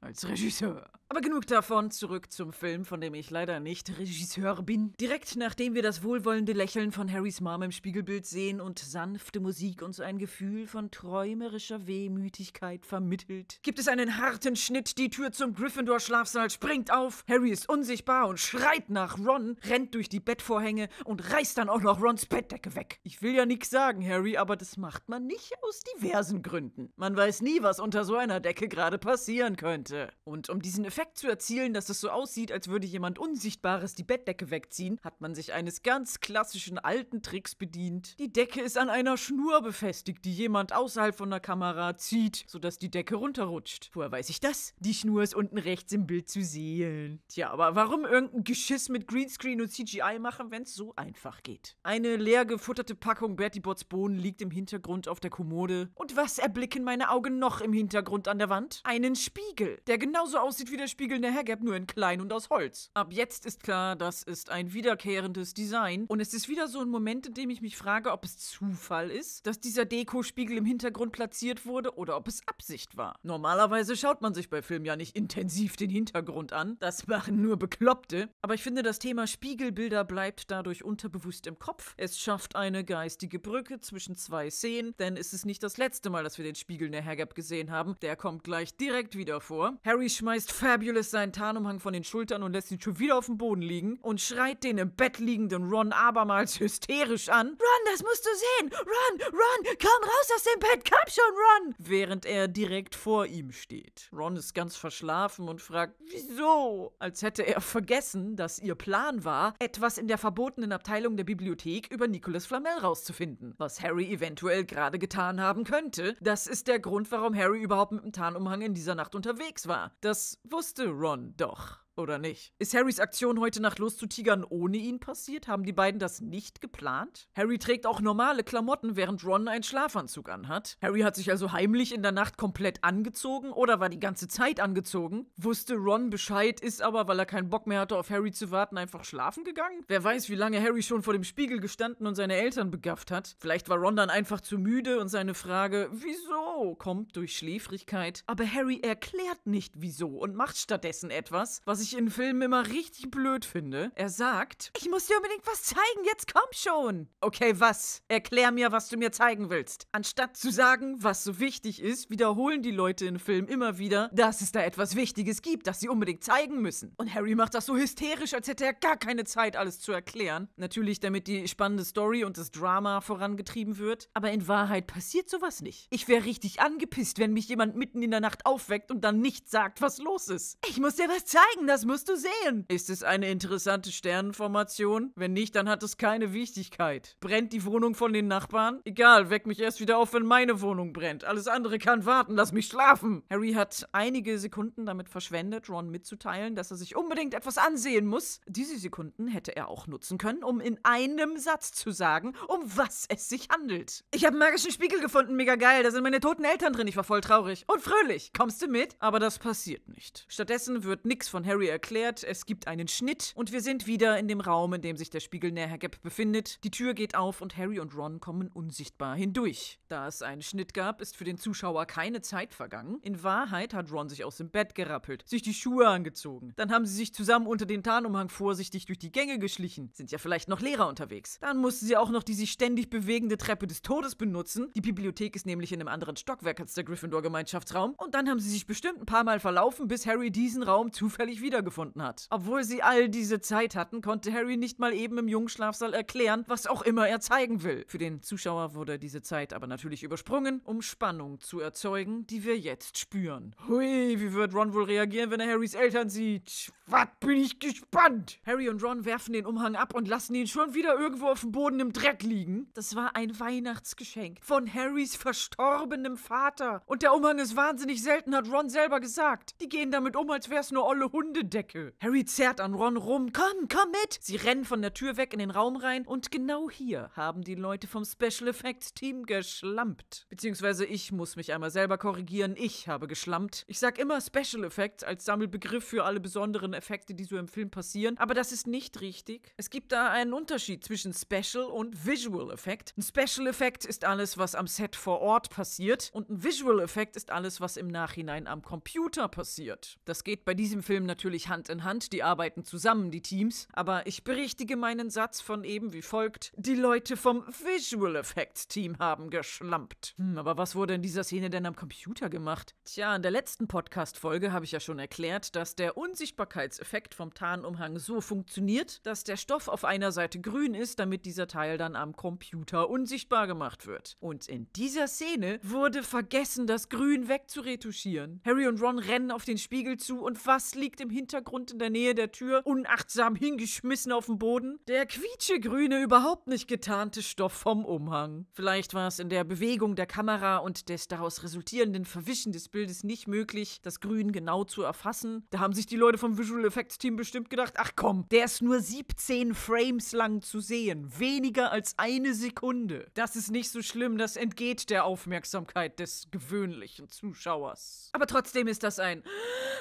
Als Regisseur. Aber genug davon, zurück zum Film, von dem ich leider nicht Regisseur bin. Direkt nachdem wir das wohlwollende Lächeln von Harrys Mom im Spiegelbild sehen und sanfte Musik uns ein Gefühl von träumerischer Wehmütigkeit vermittelt, gibt es einen harten Schnitt, die Tür zum Gryffindor-Schlafsaal springt auf, Harry ist unsichtbar und schreit nach Ron, rennt durch die Bettvorhänge und reißt dann auch noch Rons Bettdecke weg. Ich will ja nichts sagen, Harry, aber das macht man nicht aus diversen Gründen. Man weiß nie, was unter so einer Decke gerade passieren könnte. Und um diesen Effekt zu erzielen, dass es so aussieht, als würde jemand Unsichtbares die Bettdecke wegziehen, hat man sich eines ganz klassischen alten Tricks bedient. Die Decke ist an einer Schnur befestigt, die jemand außerhalb von der Kamera zieht, sodass die Decke runterrutscht. Woher weiß ich das? Die Schnur ist unten rechts im Bild zu sehen. Tja, aber warum irgendein Geschiss mit Greenscreen und CGI machen, wenn es so einfach geht? Eine leer gefutterte Packung Bertie Botts Bohnen liegt im Hintergrund auf der Kommode. Und was erblicken meine Augen noch im Hintergrund an der Wand? Einen Spiegel, der genauso aussieht wie der Spiegel in der Haggab, nur in klein und aus Holz. Ab jetzt ist klar, das ist ein wiederkehrendes Design. Und es ist wieder so ein Moment, in dem ich mich frage, ob es Zufall ist, dass dieser Dekospiegel im Hintergrund platziert wurde oder ob es Absicht war. Normalerweise schaut man sich bei Filmen ja nicht intensiv den Hintergrund an. Das machen nur Bekloppte. Aber ich finde, das Thema Spiegelbilder bleibt dadurch unterbewusst im Kopf. Es schafft eine geistige Brücke zwischen zwei Szenen, denn es ist nicht das letzte Mal, dass wir den Spiegel in der Haggab gesehen haben. Der kommt gleich direkt wieder vor. Harry schmeißt Fabulous seinen Tarnumhang von den Schultern und lässt ihn schon wieder auf dem Boden liegen und schreit den im Bett liegenden Ron abermals hysterisch an. Ron, das musst du sehen! Ron, Ron, komm raus aus dem Bett, komm schon, Ron! Während er direkt vor ihm steht. Ron ist ganz verschlafen und fragt, wieso? Als hätte er vergessen, dass ihr Plan war, etwas in der verbotenen Abteilung der Bibliothek über Nicolas Flamel rauszufinden. Was Harry eventuell gerade getan haben könnte. Das ist der Grund, warum Harry überhaupt mit dem Tarnumhang in dieser Nacht unterwegs war. Das wusste Ron doch. Oder nicht? Ist Harrys Aktion heute Nacht loszutigern ohne ihn passiert? Haben die beiden das nicht geplant? Harry trägt auch normale Klamotten, während Ron einen Schlafanzug anhat. Harry hat sich also heimlich in der Nacht komplett angezogen oder war die ganze Zeit angezogen? Wusste Ron Bescheid, ist aber, weil er keinen Bock mehr hatte, auf Harry zu warten, einfach schlafen gegangen? Wer weiß, wie lange Harry schon vor dem Spiegel gestanden und seine Eltern begafft hat. Vielleicht war Ron dann einfach zu müde und seine Frage, wieso, kommt durch Schläfrigkeit. Aber Harry erklärt nicht wieso und macht stattdessen etwas, was ich in Filmen immer richtig blöd finde. Er sagt, ich muss dir unbedingt was zeigen, jetzt komm schon. Okay, was? Erklär mir, was du mir zeigen willst. Anstatt zu sagen, was so wichtig ist, wiederholen die Leute in Filmen immer wieder, dass es da etwas Wichtiges gibt, das sie unbedingt zeigen müssen. Und Harry macht das so hysterisch, als hätte er gar keine Zeit, alles zu erklären. Natürlich, damit die spannende Story und das Drama vorangetrieben wird. Aber in Wahrheit passiert sowas nicht. Ich wäre richtig angepisst, wenn mich jemand mitten in der Nacht aufweckt und dann nicht sagt, was los ist. Ich muss dir was zeigen, das musst du sehen. Ist es eine interessante Sternenformation? Wenn nicht, dann hat es keine Wichtigkeit. Brennt die Wohnung von den Nachbarn? Egal, weck mich erst wieder auf, wenn meine Wohnung brennt. Alles andere kann warten, lass mich schlafen. Harry hat einige Sekunden damit verschwendet, Ron mitzuteilen, dass er sich unbedingt etwas ansehen muss. Diese Sekunden hätte er auch nutzen können, um in einem Satz zu sagen, um was es sich handelt. Ich habe einen magischen Spiegel gefunden, mega geil. Da sind meine toten Eltern drin. Ich war voll traurig und fröhlich. Kommst du mit? Aber das passiert nicht. Stattdessen wird nix von Harry erklärt. Es gibt einen Schnitt und wir sind wieder in dem Raum, in dem sich der Spiegel näher Gap befindet. Die Tür geht auf und Harry und Ron kommen unsichtbar hindurch. Da es einen Schnitt gab, ist für den Zuschauer keine Zeit vergangen. In Wahrheit hat Ron sich aus dem Bett gerappelt, sich die Schuhe angezogen. Dann haben sie sich zusammen unter den Tarnumhang vorsichtig durch die Gänge geschlichen. Sind ja vielleicht noch Lehrer unterwegs. Dann mussten sie auch noch die sich ständig bewegende Treppe des Todes benutzen. Die Bibliothek ist nämlich in einem anderen Stockwerk als der Gryffindor-Gemeinschaftsraum. Und dann haben sie sich bestimmt ein paar Mal verlaufen, bis Harry diesen Raum zufällig wiedergefunden hat. Obwohl sie all diese Zeit hatten, konnte Harry nicht mal eben im Jungschlafsaal erklären, was auch immer er zeigen will. Für den Zuschauer wurde diese Zeit aber natürlich übersprungen, um Spannung zu erzeugen, die wir jetzt spüren. Hui, wie wird Ron wohl reagieren, wenn er Harrys Eltern sieht? Was bin ich gespannt? Harry und Ron werfen den Umhang ab und lassen ihn schon wieder irgendwo auf dem Boden im Dreck liegen. Das war ein Weihnachtsgeschenk von Harrys verstorbenem Vater. Und der Umhang ist wahnsinnig selten, hat Ron selber gesagt. Die gehen damit um, als wär's nur olle Hunde Hundedecke. Harry zerrt an Ron rum. Komm, komm mit! Sie rennen von der Tür weg in den Raum rein und genau hier haben die Leute vom Special Effects Team geschlampt. Beziehungsweise ich muss mich einmal selber korrigieren. Ich habe geschlampt. Ich sag immer Special Effects als Sammelbegriff für alle besonderen Effekte, die so im Film passieren. Aber das ist nicht richtig. Es gibt da einen Unterschied zwischen Special und Visual Effect. Ein Special Effect ist alles, was am Set vor Ort passiert. Und ein Visual Effect ist alles, was im Nachhinein am Computer passiert. Das geht bei diesem Film natürlich Hand in Hand. Die arbeiten zusammen, die Teams. Aber ich berichtige meinen Satz von eben wie folgt. Die Leute vom Visual Effects Team haben geschlampt. Hm, aber was wurde in dieser Szene denn am Computer gemacht? Tja, in der letzten Podcast-Folge habe ich ja schon erklärt, dass der Unsichtbarkeitseffekt vom Tarnumhang so funktioniert, dass der Stoff auf einer Seite grün ist, damit dieser Teil dann am Computer unsichtbar gemacht wird. Und in dieser Szene wurde vergessen, das Grün wegzuretuschieren. Harry und Ron rennen auf den Spiegel zu und was liegt im Hintergrund in der Nähe der Tür, unachtsam hingeschmissen auf den Boden? Der quietschegrüne, überhaupt nicht getarnte Stoff vom Umhang. Vielleicht war es in der Bewegung der Kamera und des daraus resultierenden Verwischen des Bildes nicht möglich, das Grün genau zu erfassen. Da haben sich die Leute vom Visual Effects Team bestimmt gedacht, ach komm, der ist nur 17 Frames lang zu sehen. Weniger als eine Sekunde. Das ist nicht so schlimm, das entgeht der Aufmerksamkeit des gewöhnlichen Zuschauers. Aber trotzdem ist das ein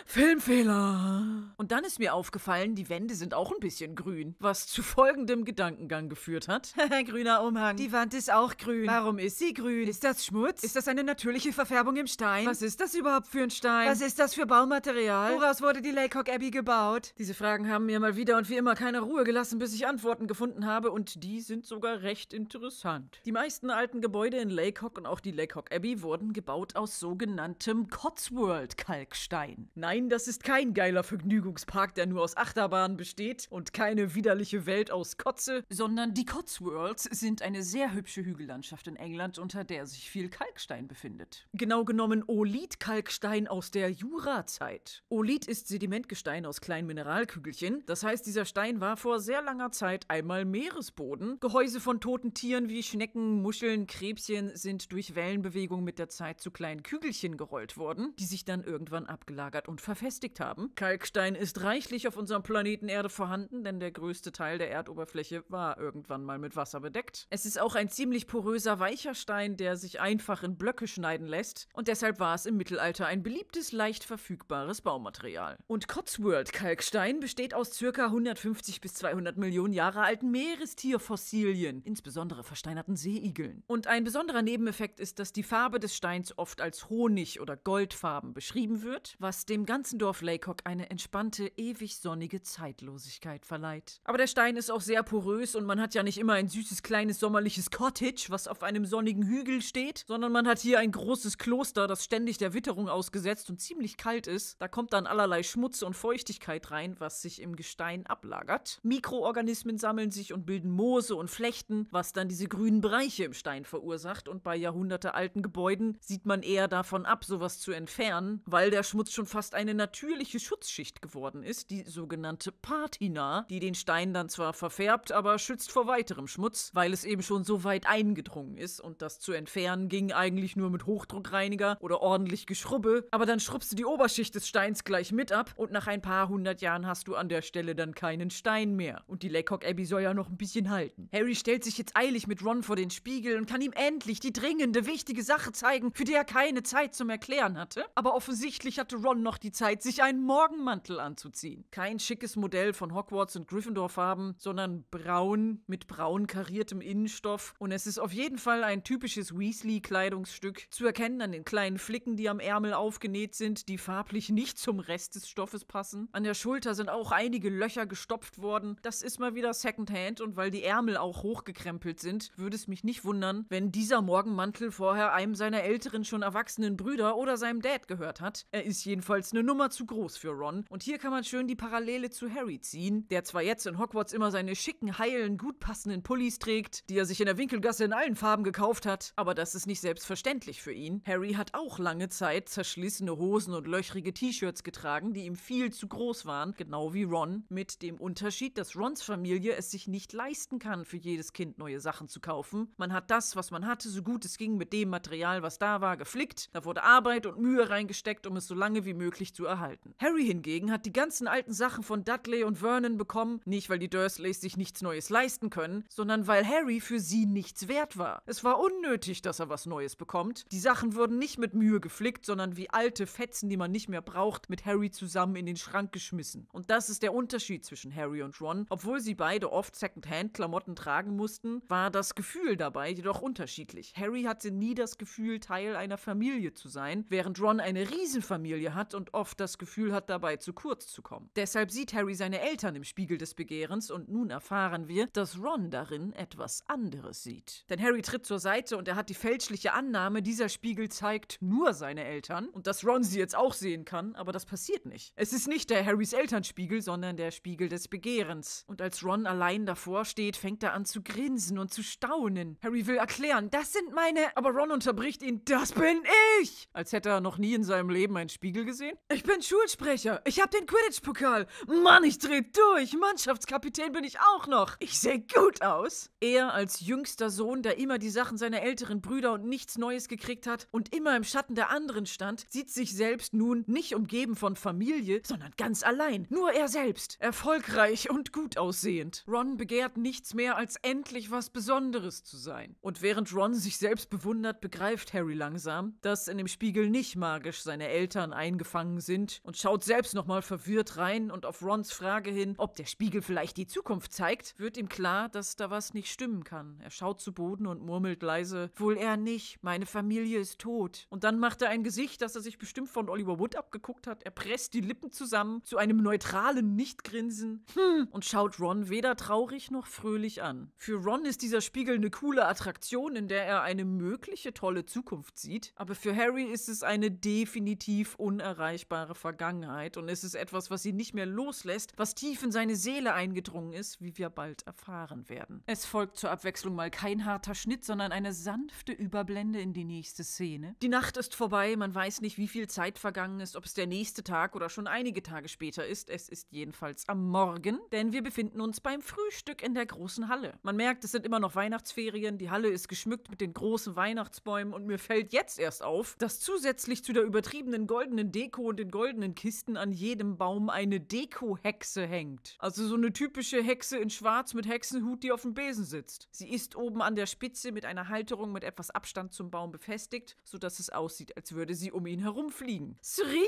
Filmfehler. Und dann ist mir aufgefallen, die Wände sind auch ein bisschen grün, was zu folgendem Gedankengang geführt hat. Grüner Umhang. Die Wand ist auch grün. Warum ist sie grün? Ist das Schmutz? Ist das eine natürliche Verfärbung im Stein? Was ist das überhaupt für ein Stein? Was ist das für Baumaterial? Woraus wurde die Laycock Abbey gebaut? Diese Fragen haben mir mal wieder und wie immer keine Ruhe gelassen, bis ich Antworten gefunden habe und die sind sogar recht interessant. Die meisten alten Gebäude in Laycock und auch die Laycock Abbey wurden gebaut aus sogenanntem Cotswold-Kalkstein. Nein, das ist kein geiler Vergnügungspark, der nur aus Achterbahnen besteht und keine widerliche Welt aus Kotze, sondern die Cotswolds sind eine sehr hübsche Hügellandschaft in England, unter der sich viel Kalkstein befindet. Genau genommen Olit-Kalkstein aus der Jurazeit. Olit ist Sedimentgestein aus kleinen Mineralkügelchen. Das heißt, dieser Stein war vor sehr langer Zeit einmal Meeresboden. Gehäuse von toten Tieren wie Schnecken, Muscheln, Krebschen sind durch Wellenbewegung mit der Zeit zu kleinen Kügelchen gerollt worden, die sich dann irgendwann abgelagert und verfestigt haben. Kalkstein ist reichlich auf unserem Planeten Erde vorhanden, denn der größte Teil der Erdoberfläche war irgendwann mal mit Wasser bedeckt. Es ist auch ein ziemlich poröser, weicher Stein, der sich einfach in Blöcke schneiden lässt und deshalb war es im Mittelalter ein beliebtes, leicht verfügbares Baumaterial. Und Cotswold-Kalkstein besteht aus ca. 150 bis 200 Millionen Jahre alten Meerestierfossilien, insbesondere versteinerten Seeigeln. Und ein besonderer Nebeneffekt ist, dass die Farbe des Steins oft als Honig- oder Goldfarben beschrieben wird, was dem ganzen Dorf Laycock eine entspannte, ewig sonnige Zeitlosigkeit verleiht. Aber der Stein ist auch sehr porös und man hat ja nicht immer ein süßes kleines sommerliches Cottage, was auf einem sonnigen Hügel steht, sondern man hat hier ein großes Kloster, das ständig der Witterung ausgesetzt und ziemlich kalt ist. Da kommt dann allerlei Schmutz und Feuchtigkeit rein, was sich im Gestein ablagert. Mikroorganismen sammeln sich und bilden Moose und Flechten, was dann diese grünen Bereiche im Stein verursacht. Und bei jahrhundertealten Gebäuden sieht man eher davon ab, sowas zu entfernen, weil der Schmutz schon fast eine natürliche Schutzschicht geworden ist, die sogenannte Patina, die den Stein dann zwar verfärbt, aber schützt vor weiterem Schmutz, weil es eben schon so weit eingedrungen ist und das zu entfernen ging eigentlich nur mit Hochdruckreiniger oder ordentlich Geschrubbe, aber dann schrubbst du die Oberschicht des Steins gleich mit ab und nach ein paar hundert Jahren hast du an der Stelle dann keinen Stein mehr. Und die Laycock Abbey soll ja noch ein bisschen halten. Harry stellt sich jetzt eilig mit Ron vor den Spiegel und kann ihm endlich die dringende, wichtige Sache zeigen, für die er keine Zeit zum Erklären hatte. Aber offensichtlich hatte Ron noch die Zeit, sich einen Morgenmantel anzuziehen. Kein schickes Modell von Hogwarts und Gryffindor-Farben, sondern braun mit braun kariertem Innenstoff. Und es ist auf jeden Fall ein typisches Weasley-Kleidungsstück. Zu erkennen an den kleinen Flicken, die am Ärmel aufgenäht sind, die farblich nicht zum Rest des Stoffes passen. An der Schulter sind auch einige Löcher gestopft worden. Das ist mal wieder Secondhand und weil die Ärmel auch hochgekrempelt sind, würde es mich nicht wundern, wenn dieser Morgenmantel vorher einem seiner älteren, schon erwachsenen Brüder oder seinem Dad gehört hat. Er ist jedenfalls eine Nummer zu groß für Ron. Und hier kann man schön die Parallele zu Harry ziehen, der zwar jetzt in Hogwarts immer seine schicken, heilen, gut passenden Pullis trägt, die er sich in der Winkelgasse in allen Farben gekauft hat, aber das ist nicht selbstverständlich für ihn. Harry hat auch lange Zeit zerschlissene Hosen und löchrige T-Shirts getragen, die ihm viel zu groß waren, genau wie Ron, mit dem Unterschied, dass Rons Familie es sich nicht leisten kann, für jedes Kind neue Sachen zu kaufen. Man hat das, was man hatte, so gut es ging, mit dem Material, was da war, geflickt. Da wurde Arbeit und Mühe reingesteckt, um es so lange wie möglich zu erhalten. Harry hingegen hingegen hat die ganzen alten Sachen von Dudley und Vernon bekommen, nicht weil die Dursleys sich nichts Neues leisten können, sondern weil Harry für sie nichts wert war. Es war unnötig, dass er was Neues bekommt. Die Sachen wurden nicht mit Mühe geflickt, sondern wie alte Fetzen, die man nicht mehr braucht, mit Harry zusammen in den Schrank geschmissen. Und das ist der Unterschied zwischen Harry und Ron. Obwohl sie beide oft Secondhand-Klamotten tragen mussten, war das Gefühl dabei jedoch unterschiedlich. Harry hatte nie das Gefühl, Teil einer Familie zu sein, während Ron eine Riesenfamilie hat und oft das Gefühl hat, dabei zu kurz zu kommen. Deshalb sieht Harry seine Eltern im Spiegel des Begehrens und nun erfahren wir, dass Ron darin etwas anderes sieht. Denn Harry tritt zur Seite und er hat die fälschliche Annahme, dieser Spiegel zeigt nur seine Eltern und dass Ron sie jetzt auch sehen kann, aber das passiert nicht. Es ist nicht der Harrys Elternspiegel, sondern der Spiegel des Begehrens. Und als Ron allein davor steht, fängt er an zu grinsen und zu staunen. Harry will erklären, das sind meine, aber Ron unterbricht ihn, das bin ich! Als hätte er noch nie in seinem Leben einen Spiegel gesehen. Ich bin Schulsprecher, ich hab den Quidditch-Pokal. Mann, ich dreh durch, Mannschaftskapitän bin ich auch noch. Ich sehe gut aus. Er als jüngster Sohn, der immer die Sachen seiner älteren Brüder und nichts Neues gekriegt hat und immer im Schatten der anderen stand, sieht sich selbst nun nicht umgeben von Familie, sondern ganz allein. Nur er selbst. Erfolgreich und gut aussehend. Ron begehrt nichts mehr, als endlich was Besonderes zu sein. Und während Ron sich selbst bewundert, begreift Harry langsam, dass in dem Spiegel nicht magisch seine Eltern eingefangen sind und schaut selbst nochmal verwirrt rein und auf Rons Frage hin, ob der Spiegel vielleicht die Zukunft zeigt, wird ihm klar, dass da was nicht stimmen kann. Er schaut zu Boden und murmelt leise, wohl er nicht, meine Familie ist tot. Und dann macht er ein Gesicht, das er sich bestimmt von Oliver Wood abgeguckt hat. Er presst die Lippen zusammen zu einem neutralen Nichtgrinsen hm, und schaut Ron weder traurig noch fröhlich an. Für Ron ist dieser Spiegel eine coole Attraktion, in der er eine mögliche tolle Zukunft sieht, aber für Harry ist es eine definitiv unerreichbare Vergangenheit und es ist etwas, was ihn nicht mehr loslässt, was tief in seine Seele eingedrungen ist, wie wir bald erfahren werden. Es folgt zur Abwechslung mal kein harter Schnitt, sondern eine sanfte Überblende in die nächste Szene. Die Nacht ist vorbei, man weiß nicht, wie viel Zeit vergangen ist, ob es der nächste Tag oder schon einige Tage später ist. Es ist jedenfalls am Morgen, denn wir befinden uns beim Frühstück in der großen Halle. Man merkt, es sind immer noch Weihnachtsferien, die Halle ist geschmückt mit den großen Weihnachtsbäumen und mir fällt jetzt erst auf, dass zusätzlich zu der übertriebenen goldenen Deko und den goldenen Kisten an jedem Baum eine Deko-Hexe hängt. Also so eine typische Hexe in Schwarz mit Hexenhut, die auf dem Besen sitzt. Sie ist oben an der Spitze mit einer Halterung mit etwas Abstand zum Baum befestigt, sodass es aussieht, als würde sie um ihn herumfliegen. Cyril?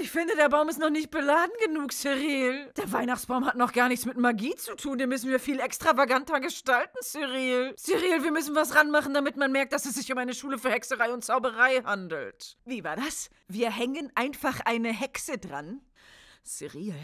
Ich finde, der Baum ist noch nicht beladen genug, Cyril. Der Weihnachtsbaum hat noch gar nichts mit Magie zu tun. Den müssen wir viel extravaganter gestalten, Cyril. Cyril, wir müssen was ranmachen, damit man merkt, dass es sich um eine Schule für Hexerei und Zauberei handelt. Wie war das? Wir hängen einfach eine Hexe dran? Cyril,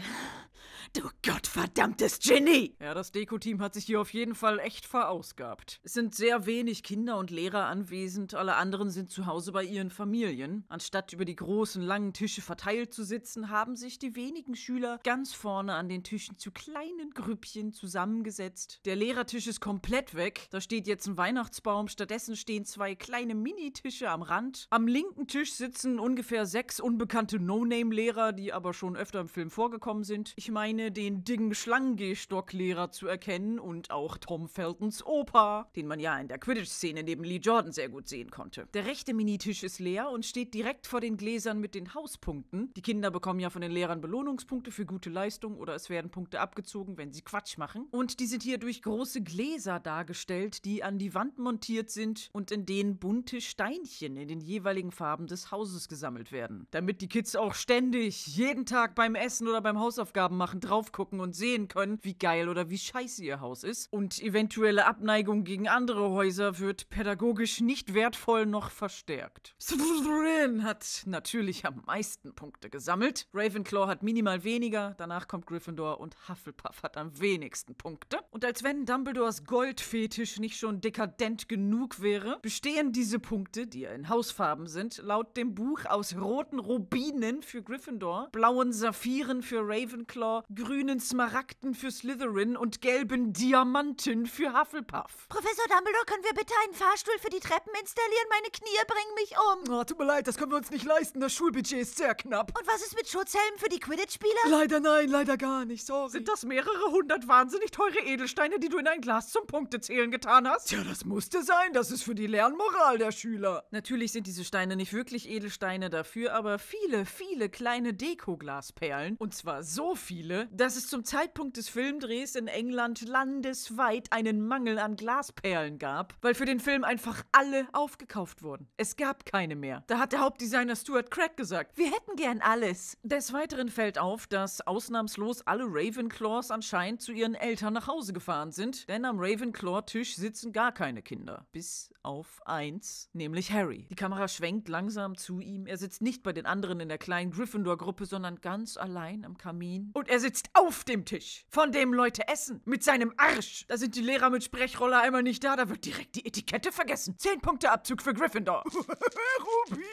du gottverdammtes Genie! Ja, das Deko-Team hat sich hier auf jeden Fall echt verausgabt. Es sind sehr wenig Kinder und Lehrer anwesend, alle anderen sind zu Hause bei ihren Familien. Anstatt über die großen, langen Tische verteilt zu sitzen, haben sich die wenigen Schüler ganz vorne an den Tischen zu kleinen Grüppchen zusammengesetzt. Der Lehrertisch ist komplett weg. Da steht jetzt ein Weihnachtsbaum, stattdessen stehen zwei kleine Mini-Tische am Rand. Am linken Tisch sitzen ungefähr sechs unbekannte No-Name-Lehrer, die aber schon öfter im Film vorgekommen sind. Ich meine, den dicken Schlangengehstocklehrer zu erkennen und auch Tom Feltons Opa, den man ja in der Quidditch-Szene neben Lee Jordan sehr gut sehen konnte. Der rechte Minitisch ist leer und steht direkt vor den Gläsern mit den Hauspunkten. Die Kinder bekommen ja von den Lehrern Belohnungspunkte für gute Leistung oder es werden Punkte abgezogen, wenn sie Quatsch machen. Und die sind hier durch große Gläser dargestellt, die an die Wand montiert sind und in denen bunte Steinchen in den jeweiligen Farben des Hauses gesammelt werden. Damit die Kids auch ständig, jeden Tag beim Essen oder beim Hausaufgaben machen, drauf gucken und sehen können, wie geil oder wie scheiße ihr Haus ist. Und eventuelle Abneigung gegen andere Häuser wird pädagogisch nicht wertvoll noch verstärkt. Slytherin hat natürlich am meisten Punkte gesammelt. Ravenclaw hat minimal weniger, danach kommt Gryffindor und Hufflepuff hat am wenigsten Punkte. Und als wenn Dumbledores Goldfetisch nicht schon dekadent genug wäre, bestehen diese Punkte, die ja in Hausfarben sind, laut dem Buch aus roten Rubinen für Gryffindor, blauen Saphiren für Ravenclaw, grünen Smaragden für Slytherin und gelben Diamanten für Hufflepuff. Professor Dumbledore, können wir bitte einen Fahrstuhl für die Treppen installieren? Meine Knie bringen mich um. Oh, tut mir leid, das können wir uns nicht leisten. Das Schulbudget ist sehr knapp. Und was ist mit Schutzhelmen für die Quidditch-Spieler? Leider nein, leider gar nicht. Sorry. Sind das mehrere hundert wahnsinnig teure Edelsteine, die du in ein Glas zum Punktezählen getan hast? Tja, das musste sein. Das ist für die Lernmoral der Schüler. Natürlich sind diese Steine nicht wirklich Edelsteine dafür, aber viele, viele kleine Dekoglasperlen Glasperlen. Und zwar so viele, dass es zum Zeitpunkt des Filmdrehs in England landesweit einen Mangel an Glasperlen gab, weil für den Film einfach alle aufgekauft wurden. Es gab keine mehr. Da hat der Hauptdesigner Stuart Craig gesagt, Wir hätten gern alles. des Weiteren fällt auf, dass ausnahmslos alle Ravenclaws anscheinend zu ihren Eltern nach Hause gefahren sind, denn am Ravenclaw-Tisch sitzen gar keine Kinder. Bis auf eins, nämlich Harry. Die Kamera schwenkt langsam zu ihm. Er sitzt nicht bei den anderen in der kleinen Gryffindor-Gruppe, sondern ganz allein am Kamin. Und er sitzt auf dem Tisch, von dem Leute essen, mit seinem Arsch. Da sind die Lehrer mit Sprechroller einmal nicht da, da wird direkt die Etikette vergessen. Zehn Punkte Abzug für Gryffindor. Rubine!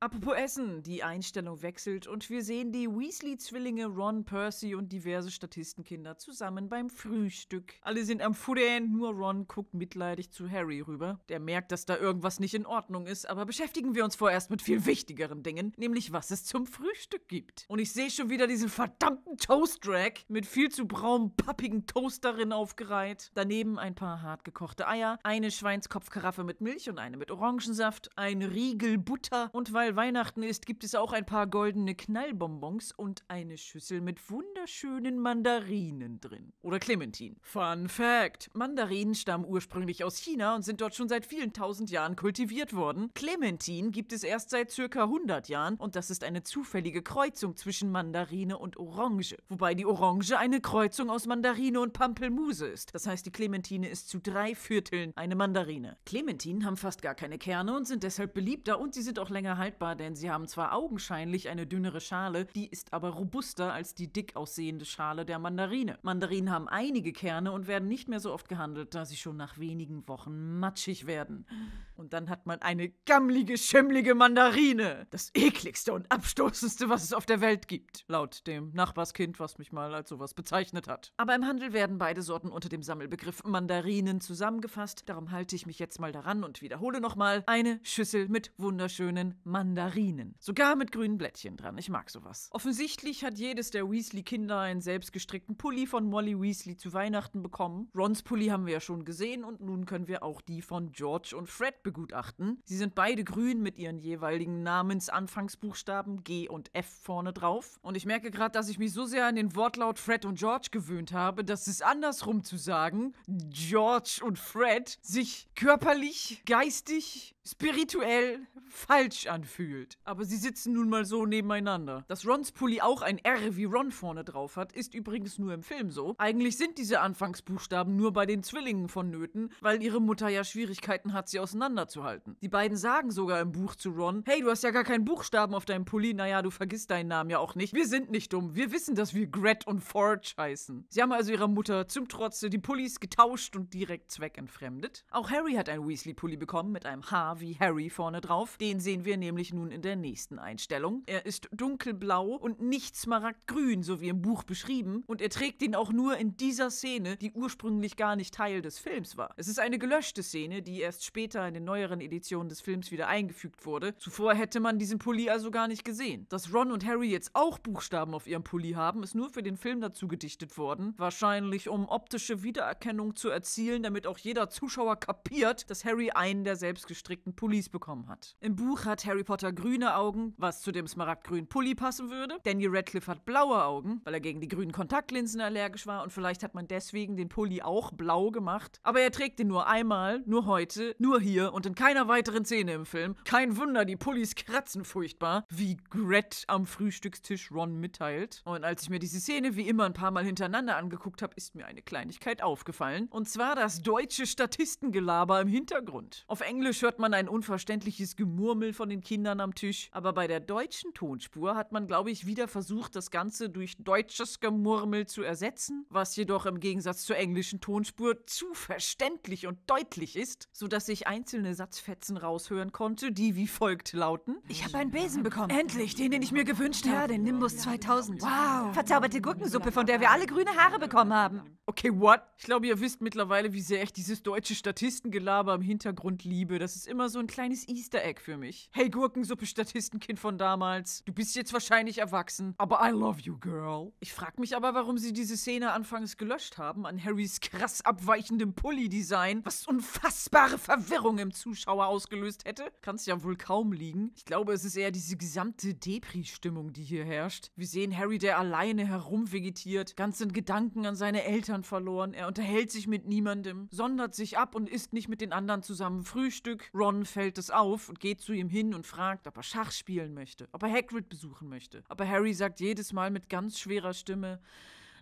Apropos Essen, die Einstellung wechselt und wir sehen die Weasley-Zwillinge Ron, Percy und diverse Statistenkinder zusammen beim Frühstück. Alle sind am Futtern, nur Ron guckt mitleidig zu Harry rüber. Der merkt, dass da irgendwas nicht in Ordnung ist, aber beschäftigen wir uns vorerst mit viel wichtigeren Dingen, nämlich was es zum Frühstück gibt. Und ich sehe schon wieder diesen verdammten Toast-Rack mit viel zu braunem, pappigen Toast darin aufgereiht. Daneben ein paar hart gekochte Eier, eine Schweinskopfkaraffe mit Milch und eine mit Orangensaft, ein Riegel Butter und weil Weihnachten ist, gibt es auch ein paar goldene Knallbonbons und eine Schüssel mit wunderschönen Mandarinen drin. Oder Clementine. Fun Fact: Mandarinen stammen ursprünglich aus China und sind dort schon seit vielen tausend Jahren kultiviert worden. Clementine gibt es erst seit circa 100 Jahren und das ist eine zufällige Kreuzung zwischen Mandarine und Orange. Wobei die Orange eine Kreuzung aus Mandarine und Pampelmuse ist. Das heißt, die Clementine ist zu drei Vierteln eine Mandarine. Clementinen haben fast gar keine Kerne und sind deshalb beliebter und sie sind auch länger haltbar, denn sie haben zwar augenscheinlich eine dünnere Schale, die ist aber robuster als die dick aussehende Schale der Mandarine. Mandarinen haben einige Kerne und werden nicht mehr so oft gehandelt, da sie schon nach wenigen Wochen matschig werden. Und dann hat man eine gammlige, schimmlige Mandarine. Das ekligste und abstoßendste, was es auf der Welt gibt. Laut dem Nachbarskind, was mich mal als sowas bezeichnet hat. Aber im Handel werden beide Sorten unter dem Sammelbegriff Mandarinen zusammengefasst. Darum halte ich mich jetzt mal daran und wiederhole nochmal. Eine Schüssel mit wunderschönen Mandarinen. Sogar mit grünen Blättchen dran. Ich mag sowas. Offensichtlich hat jedes der Weasley-Kinder einen selbstgestrickten Pulli von Molly Weasley zu Weihnachten bekommen. Rons Pulli haben wir ja schon gesehen und nun können wir auch die von George und Fred begutachten. Sie sind beide grün mit ihren jeweiligen Namensanfangsbuchstaben G und F vorne drauf. Und ich merke gerade, dass ich mich so sehr an den Wortlaut Fred und George gewöhnt habe, dass es andersrum zu sagen, George und Fred, sich körperlich, geistig, spirituell falsch anfühlt. Aber sie sitzen nun mal so nebeneinander. Dass Rons Pulli auch ein R wie Ron vorne drauf hat, ist übrigens nur im Film so. Eigentlich sind diese Anfangsbuchstaben nur bei den Zwillingen vonnöten, weil ihre Mutter ja Schwierigkeiten hat, sie auseinanderzuhalten. Die beiden sagen sogar im Buch zu Ron, hey, du hast ja gar keinen Buchstaben auf deinem Pulli, naja, du vergisst deinen Namen ja auch nicht. Wir sind nicht dumm, wir wissen, dass wir Gret und Forge heißen. Sie haben also ihrer Mutter zum Trotze die Pullis getauscht und direkt zweckentfremdet. Auch Harry hat einen Weasley-Pulli bekommen mit einem H wie Harry vorne drauf. Den sehen wir nämlich nun in der nächsten Einstellung. Er ist dunkelblau und nicht smaragdgrün, so wie im Buch beschrieben. Und er trägt ihn auch nur in dieser Szene, die ursprünglich gar nicht Teil des Films war. Es ist eine gelöschte Szene, die erst später in den neueren Editionen des Films wieder eingefügt wurde. Zuvor hätte man diesen Pulli also gar nicht gesehen. Dass Ron und Harry jetzt auch Buchstaben auf ihrem Pulli haben, ist nur für den Film dazu gedichtet worden. Wahrscheinlich, um optische Wiedererkennung zu erzielen, damit auch jeder Zuschauer kapiert, dass Harry einen der selbstgestrickten Pullis bekommen hat. Im Buch hat Harry Potter grüne Augen, was zu dem smaragdgrünen Pulli passen würde. Daniel Radcliffe hat blaue Augen, weil er gegen die grünen Kontaktlinsen allergisch war und vielleicht hat man deswegen den Pulli auch blau gemacht. Aber er trägt ihn nur einmal, nur heute, nur hier und in keiner weiteren Szene im Film. Kein Wunder, die Pullis kratzen furchtbar, wie Gret am Frühstückstisch Ron mitteilt. Und als ich mir diese Szene wie immer ein paar Mal hintereinander angeguckt habe, ist mir eine Kleinigkeit aufgefallen. Und zwar das deutsche Statistengelaber im Hintergrund. Auf Englisch hört man ein unverständliches Gemurmel von den Kindern am Tisch, aber bei der deutschen Tonspur hat man, glaube ich, wieder versucht, das Ganze durch deutsches Gemurmel zu ersetzen, was jedoch im Gegensatz zur englischen Tonspur zu verständlich und deutlich ist, sodass ich einzelne Satzfetzen raushören konnte, die wie folgt lauten. Ich habe einen Besen bekommen. Endlich, den, den ich mir gewünscht Ja, habe. den Nimbus 2000. Wow. Verzauberte Gurkensuppe, von der wir alle grüne Haare bekommen haben. Okay, what? Ich glaube, ihr wisst mittlerweile, wie sehr ich dieses deutsche Statistengelaber im Hintergrund liebe. Das ist immer so ein kleines Easter Egg für mich. Hey, Gurkensuppe, Statistenkind von damals. Du bist jetzt wahrscheinlich erwachsen, aber I love you, girl. Ich frag mich aber, warum sie diese Szene anfangs gelöscht haben an Harrys krass abweichendem Pulli-Design, was unfassbare Verwirrung im Zuschauer ausgelöst hätte. Kann es ja wohl kaum liegen. Ich glaube, es ist eher diese gesamte Depri-Stimmung, die hier herrscht. Wir sehen Harry, der alleine herumvegetiert, ganz in Gedanken an seine Eltern verloren. Er unterhält sich mit niemandem, sondert sich ab und isst nicht mit den anderen zusammen Frühstück. Ron fällt es auf und geht zu ihm hin und fragt, ob er Schach spielen möchte, ob er Hagrid besuchen möchte. Aber Harry sagt jedes Mal mit ganz schwerer Stimme,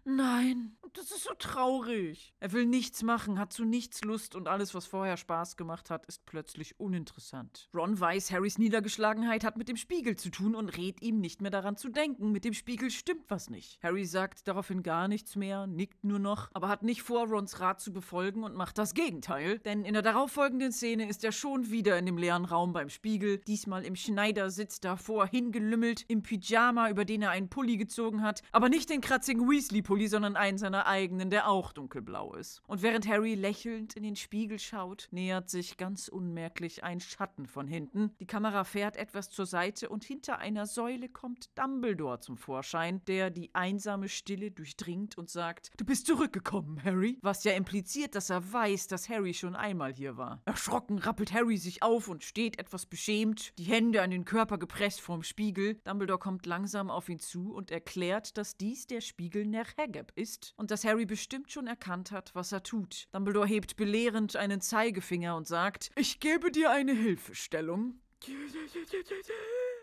Nein, das ist so traurig. Er will nichts machen, hat zu nichts Lust und alles, was vorher Spaß gemacht hat, ist plötzlich uninteressant. Ron weiß, Harrys Niedergeschlagenheit hat mit dem Spiegel zu tun und rät ihm nicht mehr daran zu denken. Mit dem Spiegel stimmt was nicht. Harry sagt daraufhin gar nichts mehr, nickt nur noch, aber hat nicht vor, Rons Rat zu befolgen und macht das Gegenteil. Denn in der darauffolgenden Szene ist er schon wieder in dem leeren Raum beim Spiegel, diesmal im Schneidersitz davor, hingelümmelt, im Pyjama, über den er einen Pulli gezogen hat, aber nicht den kratzigen Weasley-Pulli Pulli, sondern einen seiner eigenen, der auch dunkelblau ist. Und während Harry lächelnd in den Spiegel schaut, nähert sich ganz unmerklich ein Schatten von hinten. Die Kamera fährt etwas zur Seite und hinter einer Säule kommt Dumbledore zum Vorschein, der die einsame Stille durchdringt und sagt: Du bist zurückgekommen, Harry. Was ja impliziert, dass er weiß, dass Harry schon einmal hier war. Erschrocken rappelt Harry sich auf und steht etwas beschämt, die Hände an den Körper gepresst vorm Spiegel. Dumbledore kommt langsam auf ihn zu und erklärt, dass dies der Spiegel Nerhagrid Hagab ist und dass Harry bestimmt schon erkannt hat, was er tut. Dumbledore hebt belehrend einen Zeigefinger und sagt: Ich gebe dir eine Hilfestellung.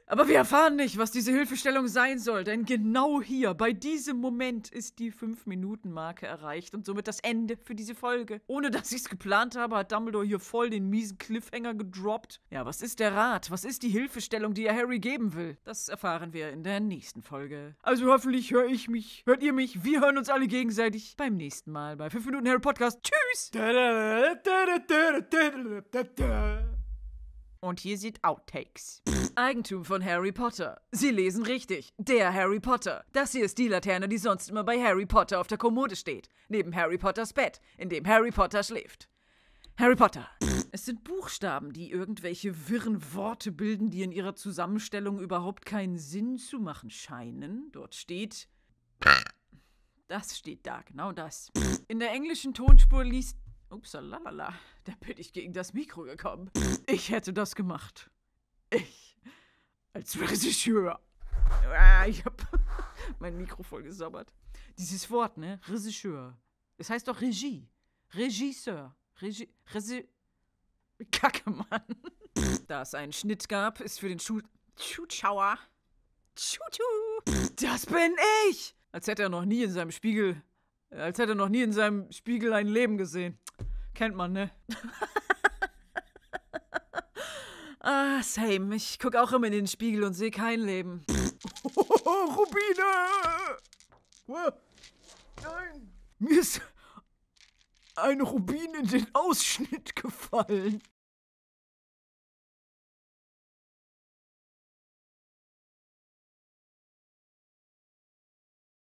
Aber wir erfahren nicht, was diese Hilfestellung sein soll, denn genau hier, bei diesem Moment, ist die 5-Minuten-Marke erreicht und somit das Ende für diese Folge. Ohne dass ich es geplant habe, hat Dumbledore hier voll den miesen Cliffhanger gedroppt. Ja, was ist der Rat? Was ist die Hilfestellung, die er Harry geben will? Das erfahren wir in der nächsten Folge. Also hoffentlich höre ich mich, hört ihr mich, wir hören uns alle gegenseitig beim nächsten Mal bei 5 Minuten Harry Podcast. Tschüss! Und hier sind Outtakes. Eigentum von Harry Potter. Sie lesen richtig. Der Harry Potter. Das hier ist die Laterne, die sonst immer bei Harry Potter auf der Kommode steht. Neben Harry Potters Bett, in dem Harry Potter schläft. Harry Potter. Es sind Buchstaben, die irgendwelche wirren Worte bilden, die in ihrer Zusammenstellung überhaupt keinen Sinn zu machen scheinen. Dort steht. Das steht da, genau das. In der englischen Tonspur liest Upsalalala, da bin ich gegen das Mikro gekommen. Ich hätte das gemacht. Ich. Als Regisseur. Ah, ich hab mein Mikro voll gesabbert. Dieses Wort, ne? Regisseur. Es heißt doch Regie. Regisseur. Regie. Regi Kacke, Mann. Da es einen Schnitt gab, ist für den Schu Zuschauer. Tschu Das bin ich! Als hätte er noch nie in seinem Spiegel. Als hätte er noch nie in seinem Spiegel ein Leben gesehen. Kennt man, ne? ah, same. Ich gucke auch immer in den Spiegel und sehe kein Leben. Oh, Rubine! Nein! Mir ist ein Rubin in den Ausschnitt gefallen.